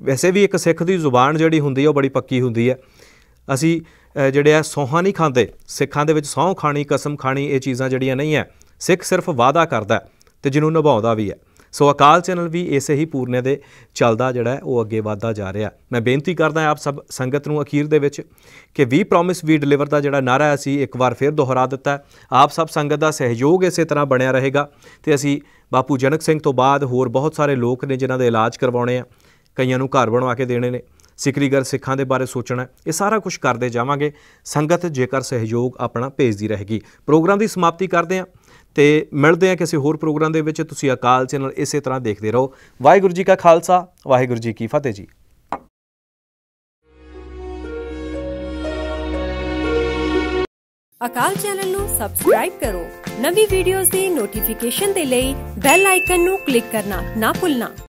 ਵੈਸੇ ਵੀ ਇੱਕ ਸਿੱਖ ਦੀ ਜ਼ੁਬਾਨ ਜਿਹੜੀ ਹੁੰਦੀ ਹੈ, ਉਹ ਬੜੀ ਪੱਕੀ ਹੁੰਦੀ ਹੈ। ਅਸੀਂ ਜਿਹੜੇ ਆ ਸੌਹਾਂ ਨਹੀਂ ਖਾਂਦੇ, ਸਿੱਖਾਂ ਦੇ ਵਿੱਚ ਸਹੁੰ ਖਾਣੀ, ਕਸਮ ਖਾਣੀ ਇਹ ਚੀਜ਼ਾਂ ਜਿਹੜੀਆਂ ਨਹੀਂ ਹੈ ਸਿੱਖ ਸਿਰਫ ਵਾਅਦਾ ਕਰਦਾ ਹੈ ਤੇ ਜਿਹਨੂੰ ਨਿਭਾਉਂਦਾ ਵੀ ਹੈ ਸੋ ਅਕਾਲ ਚੈਨਲ ਵੀ ਇਸੇ ਹੀ ਪੂਰਨੇ ਦੇ ਚੱਲਦਾ ਜਿਹੜਾ ਉਹ ਅੱਗੇ ਵਧਦਾ ਜਾ ਰਿਹਾ। ਮੈਂ ਬੇਨਤੀ ਕਰਦਾ ਆਪ ਸਭ ਸੰਗਤ ਨੂੰ ਅਖੀਰ ਦੇ ਵਿੱਚ ਕਿ ਵੀ ਪ੍ਰੋਮਿਸ ਵੀ ਡਿਲੀਵਰ ਦਾ ਜਿਹੜਾ ਨਾਰਾ ਅਸੀਂ ਇੱਕ ਵਾਰ ਫਿਰ ਦੁਹਰਾ ਦਿੱਤਾ ਆਪ ਸਭ ਸੰਗਤ ਦਾ ਸਹਿਯੋਗ ਇਸੇ ਤਰ੍ਹਾਂ ਬਣਿਆ ਰਹੇਗਾ ਤੇ ਅਸੀਂ ਬਾਪੂ ਜਨਕ ਸਿੰਘ ਤੋਂ ਬਾਅਦ ਹੋਰ ਬਹੁਤ ਸਾਰੇ ਲੋਕ ਨੇ ਜਿਨ੍ਹਾਂ ਦੇ ਇਲਾਜ ਕਰਵਾਉਣੇ ਆ, ਕਈਆਂ ਨੂੰ ਘਰ ਬਣਵਾ ਕੇ ਦੇਣੇ ਨੇ। ਸਿਕਰੀਗਰ ਸਿੱਖਾਂ ਦੇ ਬਾਰੇ ਸੋਚਣਾ ਇਹ ਸਾਰਾ ਕੁਝ ਕਰਦੇ ਜਾਵਾਂਗੇ। ਸੰਗਤ ਜੇਕਰ ਸਹਿਯੋਗ ਆਪਣਾ ਭੇਜਦੀ ਰਹੇਗੀ। ਪ੍ਰੋਗਰਾਮ ਦੀ ਸਮਾਪਤੀ ਕਰਦੇ ਹਾਂ ਤੇ ਮਿਲਦੇ ਹਾਂ ਕਿਸੇ ਹੋਰ ਪ੍ਰੋਗਰਾਮ ਦੇ ਵਿੱਚ। ਤੁਸੀਂ ਅਕਾਲ ਚੈਨਲ ਇਸੇ ਤਰ੍ਹਾਂ ਦੇਖਦੇ ਰਹੋ। ਵਾਹਿਗੁਰੂ ਜੀ ਕਾ ਖਾਲਸਾ, ਵਾਹਿਗੁਰੂ ਜੀ ਕੀ ਫਤਿਹ ਜੀ। ਅਕਾਲ ਚੈਨਲ ਨੂੰ ਸਬਸਕ੍ਰਾਈਬ ਕਰੋ। ਨਵੀਂ ਵੀਡੀਓਜ਼ ਦੀ ਨੋਟੀਫਿਕੇਸ਼ਨ ਦੇ ਲਈ ਬੈਲ ਆਈਕਨ ਨੂੰ ਕਲਿੱਕ ਕਰਨਾ ਨਾ ਭੁੱਲਣਾ।